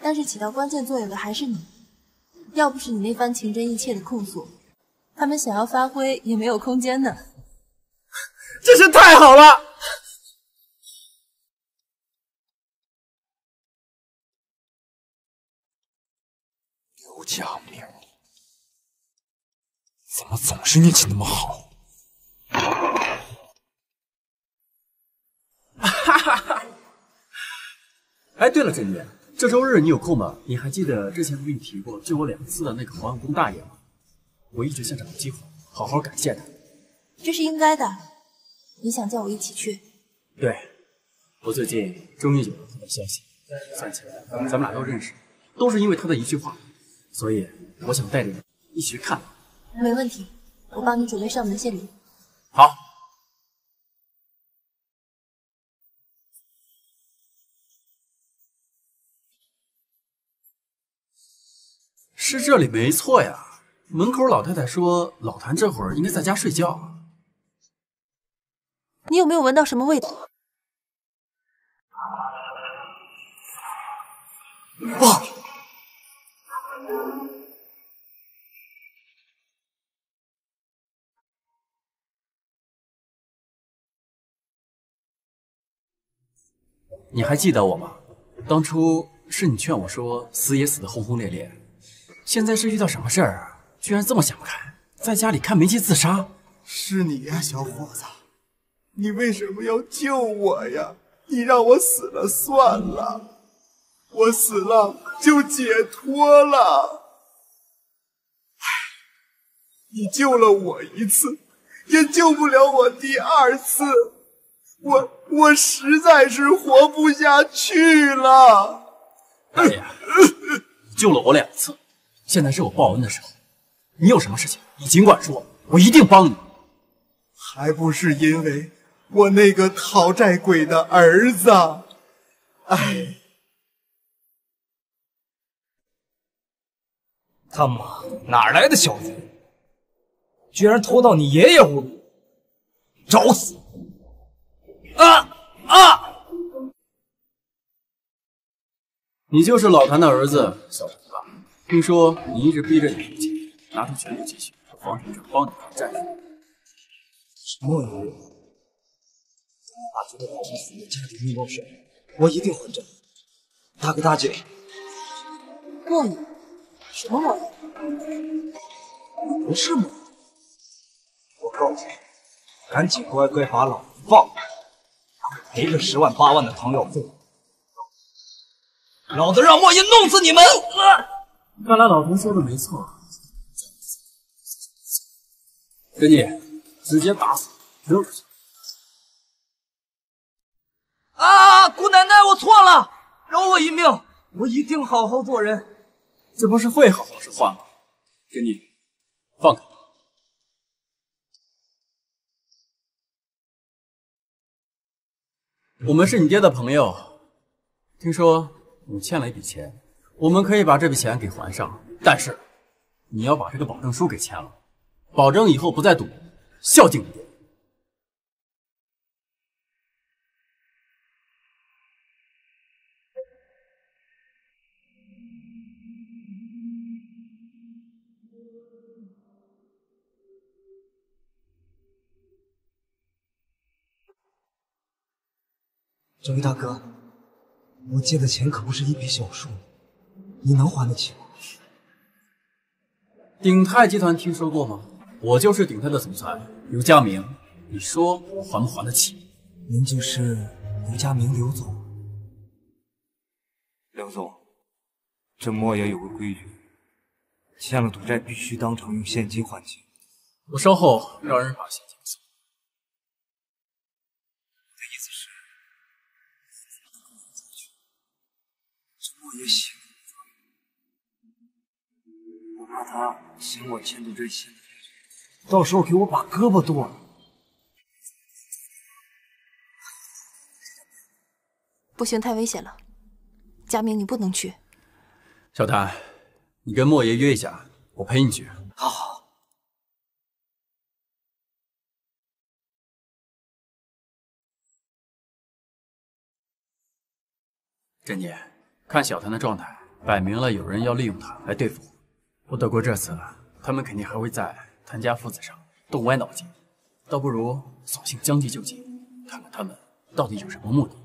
但是起到关键作用的还是你。要不是你那番情真意切的控诉，他们想要发挥也没有空间呢。
真是太好了！
刘佳明，怎么总是运气那么好？
哈哈哈！哎，对了，珍妮，这周日你有空吗？你还记得之前我给你提过救我两次的那个黄永工大爷吗？我一直想找个机会好好感谢他。
这是应该的。你想叫我一起去？
对，我最近终于有了他的消息，算起来咱们俩都认识，都是因为他的一句话，所以我想带着你一起去看他。
没问题，我帮你准备上门献礼。
好。是这里没错呀。门口老太太说，老谭这会儿应该在家睡觉。
你有没有闻到什么味道？
爸，你还记得我吗？当初是你劝我说死也死的轰轰烈烈，现在是遇到什么事儿，居然这么想不开，在家里看煤气自杀？
是你呀，小伙子，你为什么要救我呀？你让我死了算了，我死了就解脱了。唉，你救了我一次，也救不了我第二次，我我实在是活不下去了。
大爷，你救了我两次，现在是我报恩的时候。你有什么事情，你尽管说，我一定帮你。
还不是因为我那个讨债鬼的儿子，哎，
他妈哪来的小子，居然偷到你爷爷屋里，找死！啊啊！
你就是老谭的儿子小谭吧？听说你一直逼着你父亲拿出全部积蓄和房产证帮你还债。
莫言，把这个老子死的家里密谋事，我一定还账。大哥大姐，
莫言，什么莫言？
不是莫言，我告诉你，赶紧乖乖把老子放开，赔个十万八万的汤药费，老子让莫言弄死你们！
看来老童说的没错，给你。直接打死，扔出去！
啊，姑奶奶，我错了，饶我一命，我一定好好做人。
这不是会好好说话吗？给你，放开。我们是你爹的朋友，听说你欠了一笔钱，我们可以把这笔钱给还上，但是你要把这个保证书给签了，保证以后不再赌。孝敬你爹。
这位大哥，我借的钱可不是一笔小数，你能还得起吗？
鼎泰集团听说过吗？我就是鼎泰的总裁刘家明，你说我还不还得起？
您就是刘家明刘总。
刘总，这莫爷有个规矩，欠了赌债必须当场用现金还清。
我稍后让人把现金送。
我的意思是，这莫爷心我怕他嫌我欠赌债欠的。到时候给我把胳膊剁了！
不行，太危险了。佳明，你不能去。
小谭，你跟莫爷约一下，我陪你去。
好。
珍妮，看小谭的状态，摆明了有人要利用他来对付我。不得过这次了，他们肯定还会在。谭家父子上动歪脑筋，倒不如索性将计就计，看看他们到底有什么目的。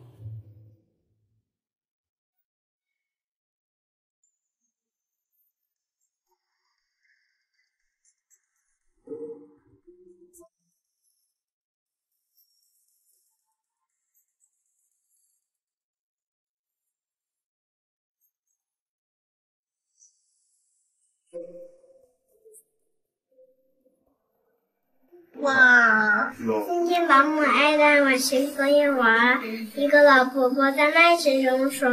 哇！今天保姆爱带我去坐一玩，一个老婆婆在麦子中说：“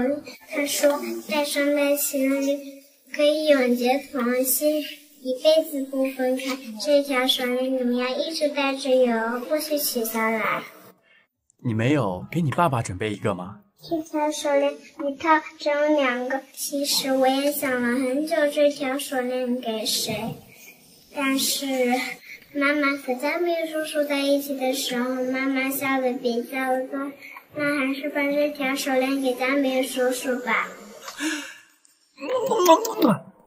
她说带上麦情侣可以永结同心，一辈子不分开。这条手链你们要一直戴着哟，不许取下来。”
你没有给你爸爸准备一个吗？
这条手链一套只有两个，其实我也想了很久，这条手链给谁？但是妈妈和嘉宾叔叔在一起的时候，妈妈笑得比较多，那还是把这条手链给嘉宾叔叔吧。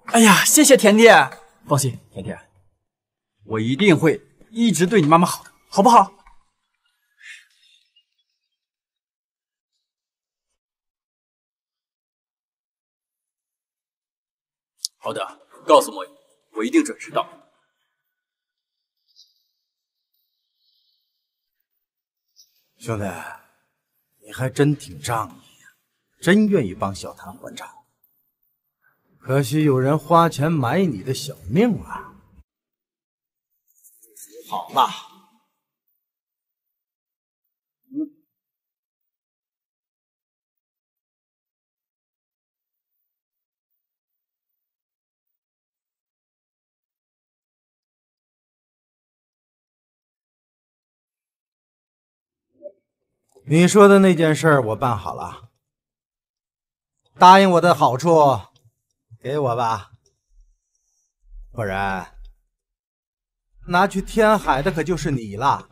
哎呀，谢谢甜甜，放心，甜甜，我一定会一直对你妈妈好的，好不好？好的，告诉莫言，我一定准时到。
兄弟，你还真挺仗义呀，真愿意帮小谭还债。可惜有人花钱买你的小命了。
好了，
你说的那件事我办好了，答应我的好处给我吧，不然拿去天海的可就是你了。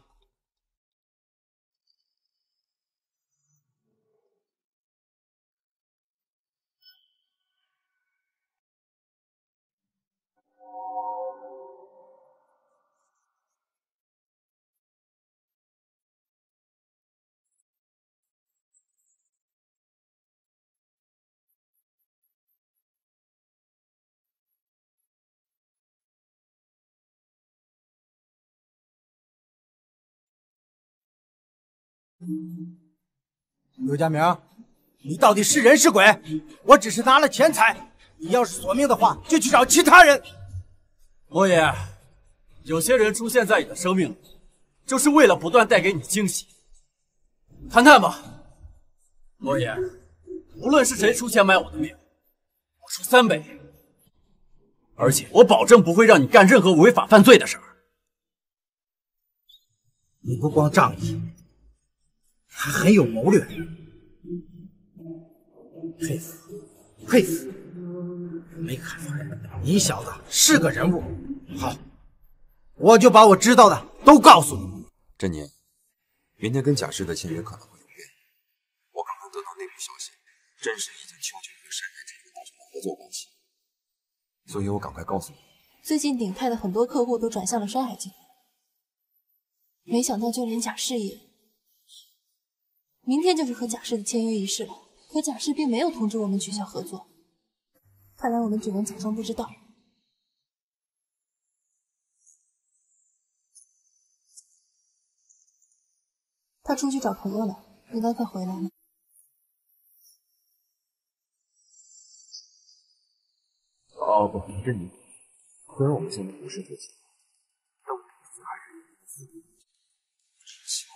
刘家明，你到底是人是鬼？我只是拿了钱财，你要是索命的话，就去找其他人。
莫爷，有些人出现在你的生命里，就是为了不断带给你惊喜。谈谈吧，莫爷，无论是谁出钱买我的命，我出三倍，而且我保证不会让你干任何违法犯罪的事儿。
你不光仗义，还很有谋略，佩服佩服！没看出来，你小子是个人物。好，我就把我知道的都告诉你。
振宁，明天跟贾氏的签约可能会有变。我刚刚得到内部消息，甄氏已经求救和山海集团达成了合作关系，所以我赶快告诉你。
最近鼎泰的很多客户都转向了山海集团，没想到就连贾氏也……明天就是和贾氏的签约仪式了，可贾氏并没有通知我们取消合作，看来我们只能假装不知道。他出去找朋友了，应该快回来了。
哦不，振宁，虽然我们现在不是夫妻，但我们彼此还是有一丝只希望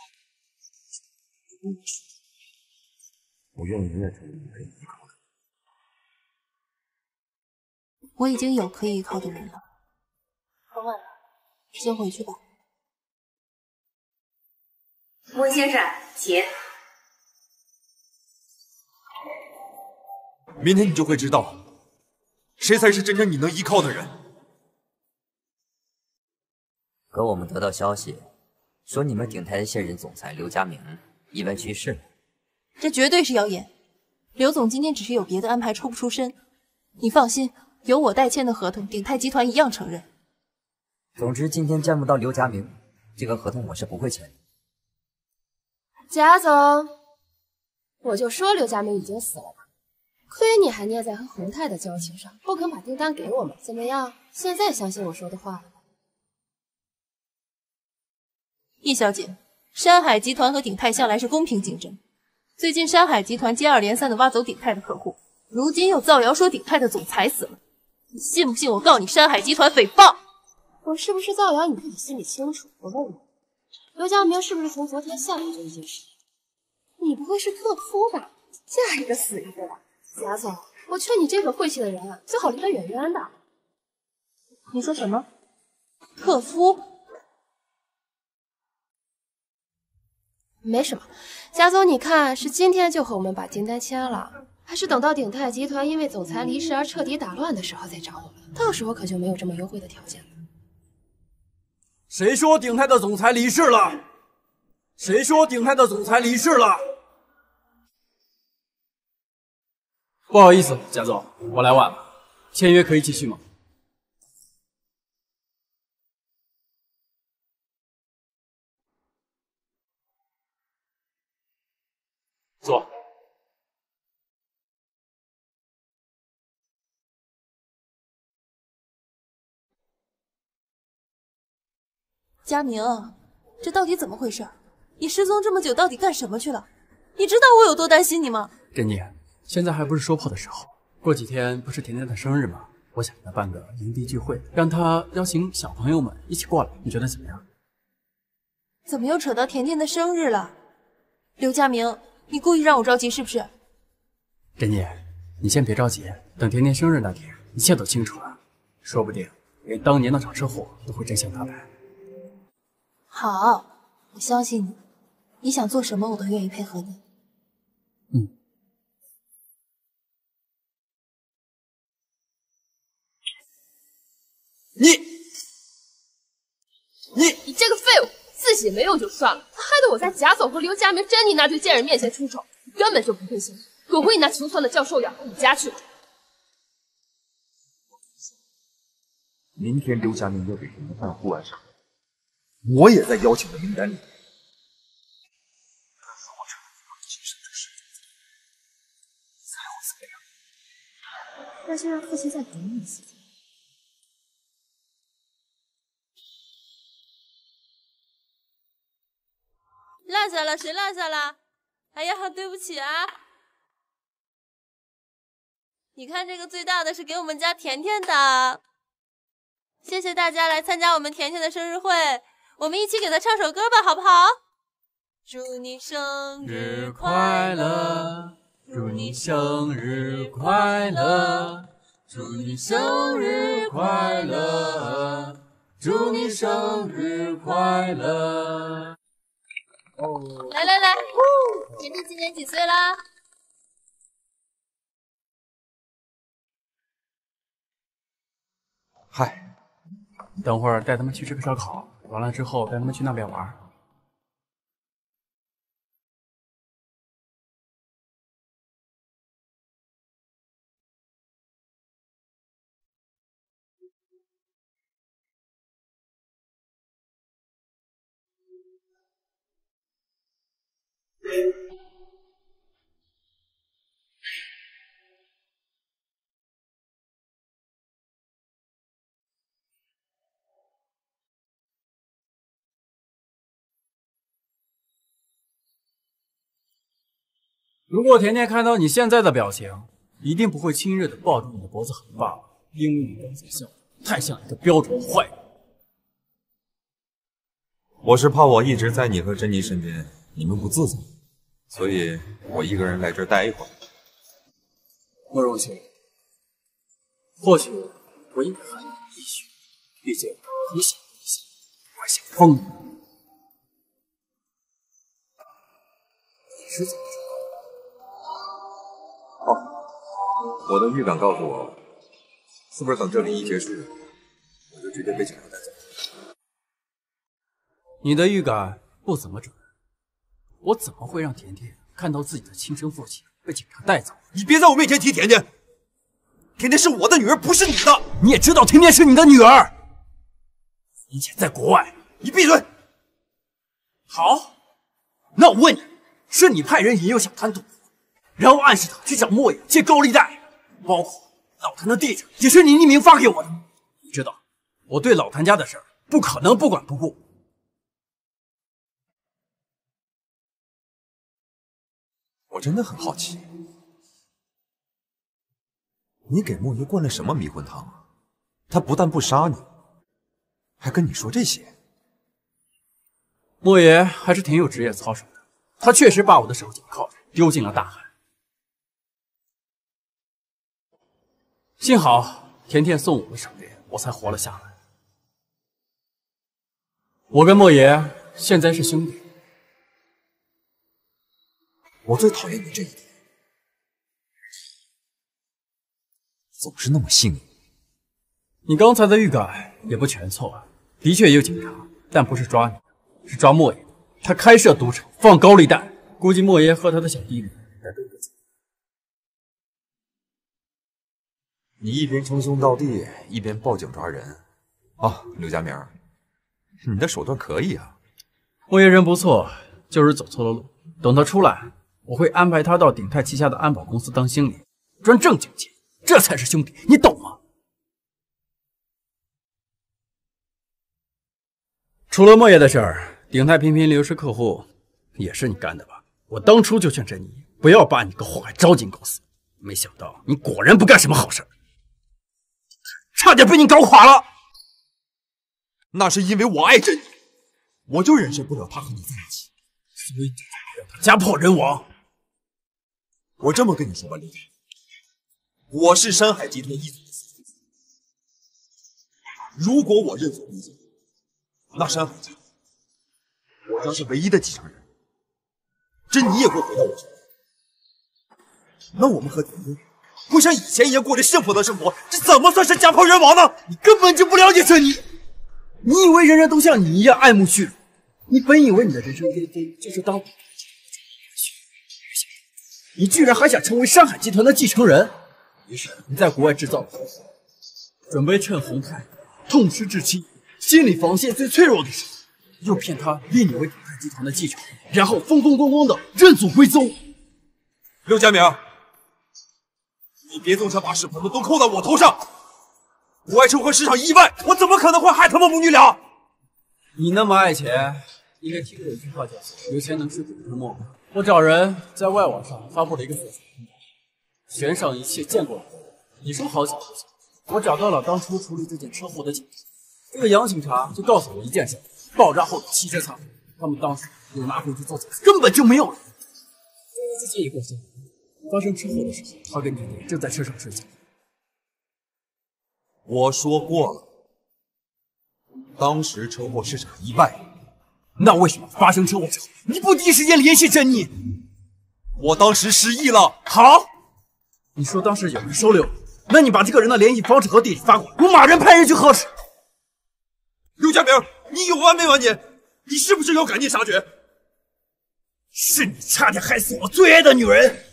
我愿意永远成为你可以依靠的人。
我已经有可以依靠的人了。很晚了，先回去吧。
温先生，请。
明天你就会知道，谁才是真正你能依靠的人。
可我们得到消息，说你们鼎泰的现任总裁刘家明意外去世了。
这绝对是谣言。刘总今天只是有别的安排，抽不出身。你放心，有我代签的合同，鼎泰集团一样承认。
总之，今天见不到刘家明，这个合同我是不会签的。
贾总，我就说刘家明已经死了吧，亏你还捏在和洪泰的交情上，不肯把订单给我们。怎么样？现在相信我说的话了吧？
易小姐，山海集团和鼎泰向来是公平竞争。最近山海集团接二连三的挖走鼎泰的客户，如今又造谣说鼎泰的总裁死了，你信不信我告你山海集团诽谤？
我是不是造谣，你自己心里清楚。我问你，刘家明是不是从昨天下午就已经失业？你不会是特夫吧？嫁一个死一个吧。贾总，我劝你这种晦气的人啊，最好离得远远的。
你说什么？特夫？
没什么，贾总，你看是今天就和我们把订单签了，还是等到鼎泰集团因为总裁离世而彻底打乱的时候再找我们？到时候可就没有这么优惠的条件了。
谁说鼎泰的总裁离世了？谁说鼎泰的总裁离世了？
不好意思，贾总，我来晚了，签约可以继续吗？
佳明，这到底怎么回事？你失踪这么久，到底干什么去了？你知道我有多担心你吗？
珍妮，现在还不是说破的时候。过几天不是甜甜的生日吗？我想给她办个营地聚会，让她邀请小朋友们一起过来，你觉得怎么样？
怎么又扯到甜甜的生日了？刘佳明，你故意让我着急是不是？
珍妮，你先别着急，等甜甜生日那天，一切都清楚了，说不定连当年那场车祸都会真相大白。
好，我相信你。你想做什么，我都愿意配合你。
嗯。
你，你，
你这个废物，自己没用就算了，害得我在贾总和刘佳明、珍妮那对贱人面前出丑，根本就不配心。滚回你那穷酸的教授养你家去！
明天刘佳明要给你们办户外生活。我也在邀请的名单里。
那就让父亲再等你一些。
落下了，谁落下了？哎呀，对不起啊！你看这个最大的是给我们家甜甜的，谢谢大家来参加我们甜甜的生日会。我们一起给他唱首歌吧，好不好？祝你生日快乐，
祝你生日快乐，祝你生日快乐，祝你生日快乐。
哦，来来来，甜甜今年几岁啦？
嗨，等会儿带他们去吃个烧烤。完了之后，带他们去那边玩。如果甜甜看到你现在的表情，一定不会亲热的抱住你的脖子很爸爸，因为你刚才笑太像一个标准的坏人。
我是怕我一直在你和珍妮身边，你们不自在，所以我一个人来这儿待一会儿。
慕容雪，或许我应该喊你一起，毕竟你想一想，我想疯了。你是怎么？
我的预感告诉我，是不是等这里一结束，我就直接被警察带走？
你的预感不怎么准。我怎么会让甜甜看到自己的亲生父亲被警察带走？
你别在我面前提甜甜，甜甜是我的女儿，不是你的。
你也知道甜甜是你的女儿。以前在国外，
你闭嘴。
好，那我问你，是你派人引诱小贪赌博，然后暗示他去找莫言借高利贷？包括老谭的地址也是你匿名发给我的，你知道我对老谭家的事儿不可能不管不顾。
我真的很好奇，你给莫爷灌了什么迷魂汤啊？他不但不杀你，还跟你说这些。
莫言还是挺有职业操守的，他确实把我的手紧铐着丢进了大海。幸好甜甜送我的手链，我才活了下来。我跟莫言现在是兄弟，
我最讨厌你这一点，总是那么幸运。
你刚才的预感也不全错，的确有警察，但不是抓你，是抓莫言。他开设赌场，放高利贷，估计莫言和他的小弟弟在对着
你一边称兄道弟，一边报警抓人。啊，刘家明，你的手段可以啊。
莫言人不错，就是走错了路。等他出来，我会安排他到鼎泰旗下的安保公司当经理，赚正经钱，这才是兄弟，你懂吗？除了莫言的事儿，鼎泰频频流失客户，也是你干的吧？我当初就劝着你不要把你个祸害招进公司，没想到你果然不干什么好事儿，差点被你搞垮了。
那是因为我爱着你，我就忍受不了她和你在一起，
所以你才让她家破人亡。
我这么跟你说吧，刘太，我是山海集团一总司令。如果我认错归走，那山海家我将是唯一的继承人，珍妮也会回到我身边。那我们和婷婷会像以前一样过着幸福的生活，这怎么算是家破人亡呢？
你根本就不了解珍妮。你以为人人都像你一样爱慕虚荣？你本以为你的人生巅峰就是当你居然还想成为山海集团的继承人？于是你在国外制造了祸患，准备趁洪泰痛失至亲、心理防线最脆弱的时候，诱骗他立你为鼎泰集团的继承人，然后风风光光的认祖归宗。
刘佳明，你别总想把屎盆子都扣在我头上。我爱车祸是场意外，我怎么可能会害他们母女俩？
你那么爱钱，应该听过一句话叫做“有钱能使鬼推磨”。我找人在外网上发布了一个搜索通告，悬赏一切见过的人。你说好巧不巧，我找到了当初处理这件车祸的警察。这个杨警察就告诉我一件事：爆炸后的汽车仓，他们当时有拿回去做检测，根本就没有人。自己也过信，发生车祸的时候，他跟婷婷正在车上睡觉。
我说过了，当时车祸是场意外。
那为什么发生车祸之后你不第一时间联系珍妮？
我当时失忆了。
好，你说当时有人收留，那你把这个人的联系方式和地址发过来，我马上派人去核实。
刘家明，你有完没完你？你是不是要赶尽杀绝？
是你差点害死我最爱的女人，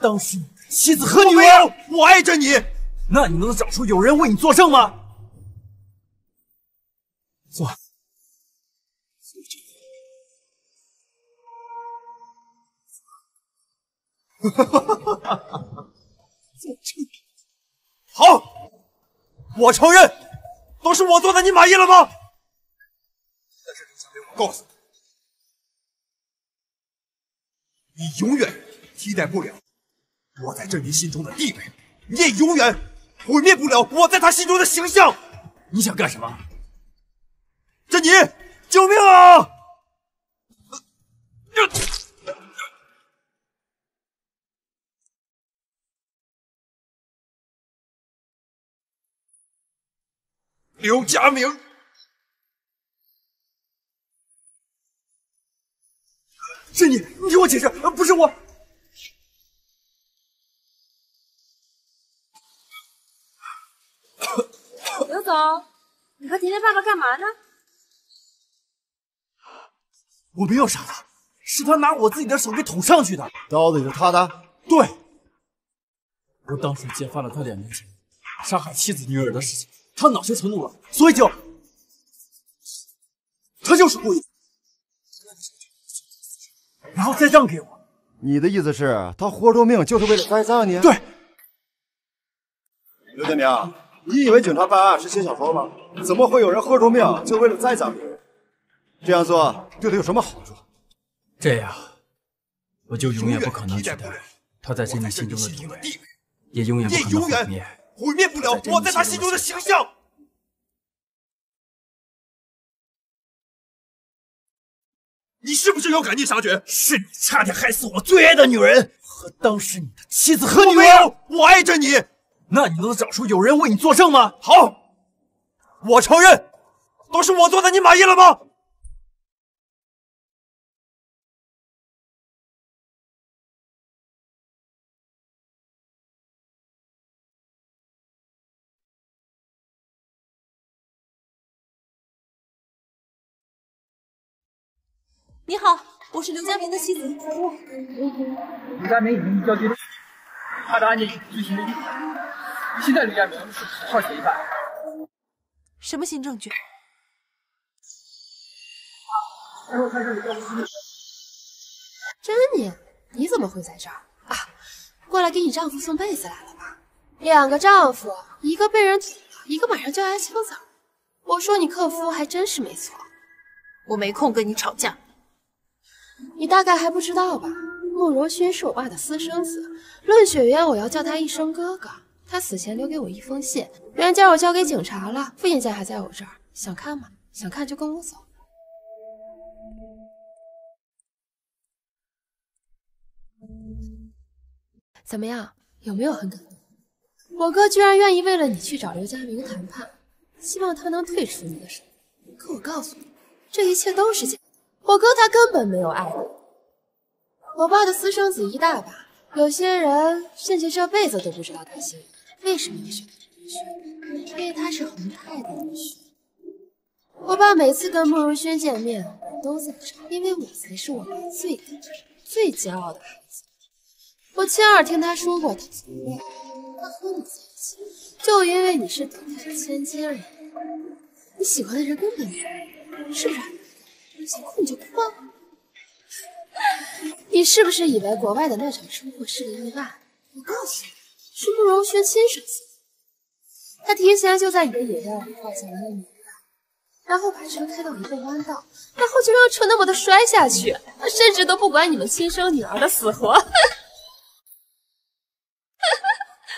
当时妻子和女儿，
我爱着你。
那你能找出有人为你作证吗？
做。哈哈哈哈哈！好，我承认，都是我做的，你满意了吗？但是刘小明，我告诉你，你永远替代不了我在珍妮心中的地位，你也永远毁灭不了我在他心中的形象。
你想干什么？
珍妮，救命啊！刘佳明，是你，你听我解释，不是我。
刘总，你和甜甜爸爸干嘛呢？
我没有杀他，是他拿我自己的手给捅上去的。
刀子也是他的？
对，我当时揭发了他两年前杀害妻子女儿的事情。他恼羞成怒了，所以就他就是故意，然后再让给我。
你的意思是，他豁出命就是为了栽赃你？
对。
刘建明，你以为警察办案是写小说吗？怎么会有人豁出命就为了栽赃别人？这样做对他有什么好处？
这样，我就永远不可能取代他在珍妮心中的地位，也永远不可能毁灭。
毁灭不了我在他心中的形象。你是不是有赶尽杀绝？
是你差点害死我最爱的女人和当时你的妻子和女儿。
我爱着你。
那你能找出有人为你作证吗？
好，我承认，都是我做的，你满意了吗？
你好，我是刘佳明的妻子。
刘佳明已经交接，他的案件已。现在刘家明是头号嫌犯。
什么新证据？
珍妮，你怎么会在这儿啊？过来给你丈夫送被子来了吧？两个丈夫，一个被人捅了，一个马上就要挨枪子。我说你克夫还真是没错。
我没空跟你吵架。
你大概还不知道吧？慕容勋是我爸的私生子，论血缘，我要叫他一声哥哥。他死前留给我一封信，原件我交给警察了，复印件还在我这儿。想看吗？想看就跟我走。怎么样？有没有很感动？我哥居然愿意为了你去找刘家明谈判，希望他能退出你的手。可我告诉你，这一切都是假的。我哥他根本没有爱你。我爸的私生子一大把，有些人甚至这辈子都不知道他姓李。为什么要选慕容轩？因为他是洪泰的女婿。我爸每次跟慕容轩见面，都在场，因为我才是我爸最、最骄傲的孩子。我亲耳听他说过，他他和你在一起，就因为你是顶泰千金而已。你喜欢的人根本没有，是不是？想哭你就哭啊！你是不是以为国外的那场车祸是个意外？我告诉你，是慕容轩亲手死的。他提前就在你的野药里放下了那米然后把车开到一个弯道，然后就让车那么的摔下去，甚至都不管你们亲生女儿的死活。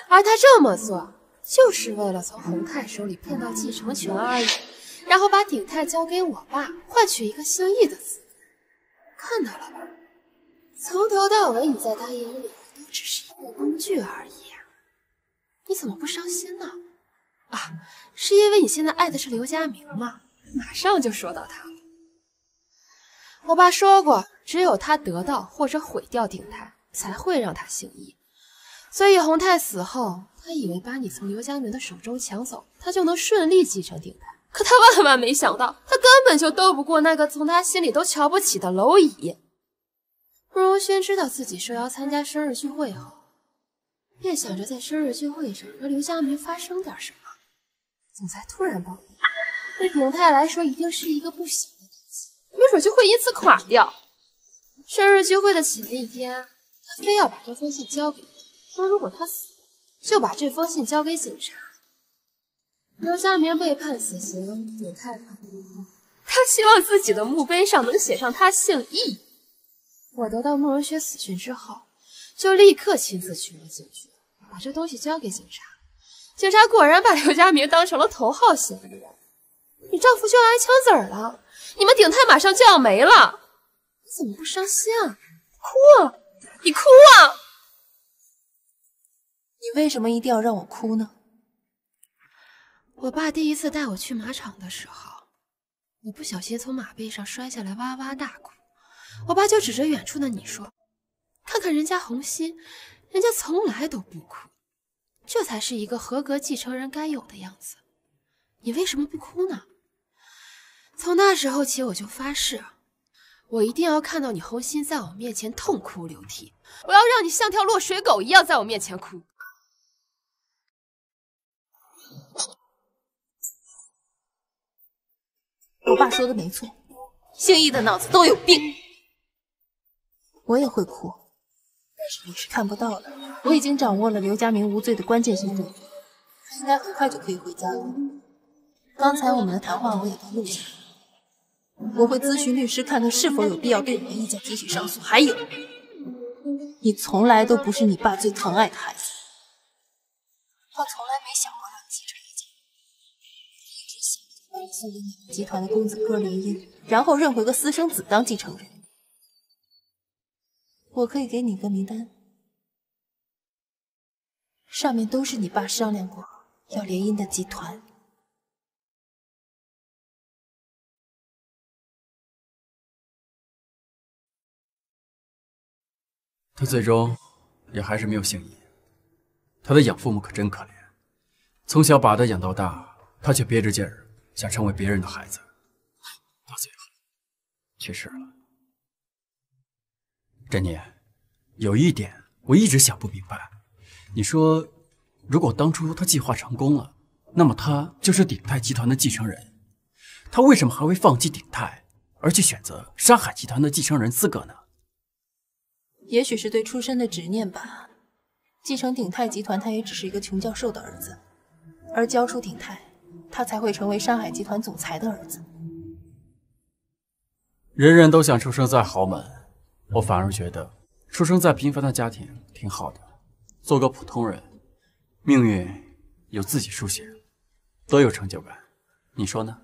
而他这么做，就是为了从洪泰手里骗到继承权而已，然后把鼎泰交给我爸，换取一个姓易的资格。看到了吧？从头到尾，你在他眼里都只是一个工具而已。你怎么不伤心呢？啊，是因为你现在爱的是刘家明吗？马上就说到他了。我爸说过，只有他得到或者毁掉鼎泰，才会让他姓易。所以洪泰死后，他以为把你从刘家明的手中抢走，他就能顺利继承鼎泰。可他万万没想到，他根本就斗不过那个从他心里都瞧不起的蝼蚁。慕容轩知道自己受邀参加生日聚会后，便想着在生日聚会上和刘佳明发生点什么。总裁突然暴毙，对鼎泰来说一定是一个不小的打击，没准就会因此垮掉。生日聚会的前一天，他非要把这封信交给我。说如果他死，就把这封信交给警察。刘佳明被判死刑，鼎泰他希望自己的墓碑上能写上他姓易。我得到慕容雪死讯之后，就立刻亲自去了警局，把这东西交给警察。警察果然把刘家明当成了头号嫌疑人。你丈夫就要挨枪子儿了，你们鼎泰马上就要没了，你怎么不伤心啊？哭啊！你哭啊！
你为什么一定要让我哭呢？
我爸第一次带我去马场的时候，我不小心从马背上摔下来，哇哇大哭。我爸就指着远处的你说：“看看人家红心，人家从来都不哭，这才是一个合格继承人该有的样子。你为什么不哭呢？”从那时候起，我就发誓，我一定要看到你红心在我面前痛哭流涕，我要让你像条落水狗一样在我面前哭。
我爸说的没错，姓易的脑子都有病。我也会哭，你是看不到的。我已经掌握了刘家明无罪的关键性证据，应该很快就可以回家了。刚才我们的谈话我也都录下来，我会咨询律师，看看是否有必要对你的意见提起上诉。还有，你从来都不是你爸最疼爱的孩子，他从来没想过让你继承一切，一直想着把你送给你们集团的公子哥联姻，然后认回个私生子当继承人。我可以给你个名单，上面都是你爸商量过要联姻的集团。
他最终也还是没有姓易。他的养父母可真可怜，从小把他养到大，他却憋着劲儿想成为别人的孩子，到最后去世了。珍妮，有一点我一直想不明白。你说，如果当初他计划成功了，那么他就是鼎泰集团的继承人，他为什么还会放弃鼎泰，而去选择山海集团的继承人资格呢？
也许是对出身的执念吧。继承鼎泰集团，他也只是一个穷教授的儿子，而交出鼎泰，他才会成为山海集团总裁的儿子。
人人都想出生在豪门，我反而觉得出生在平凡的家庭挺好的，做个普通人，命运由自己书写，多有成就感。你说呢？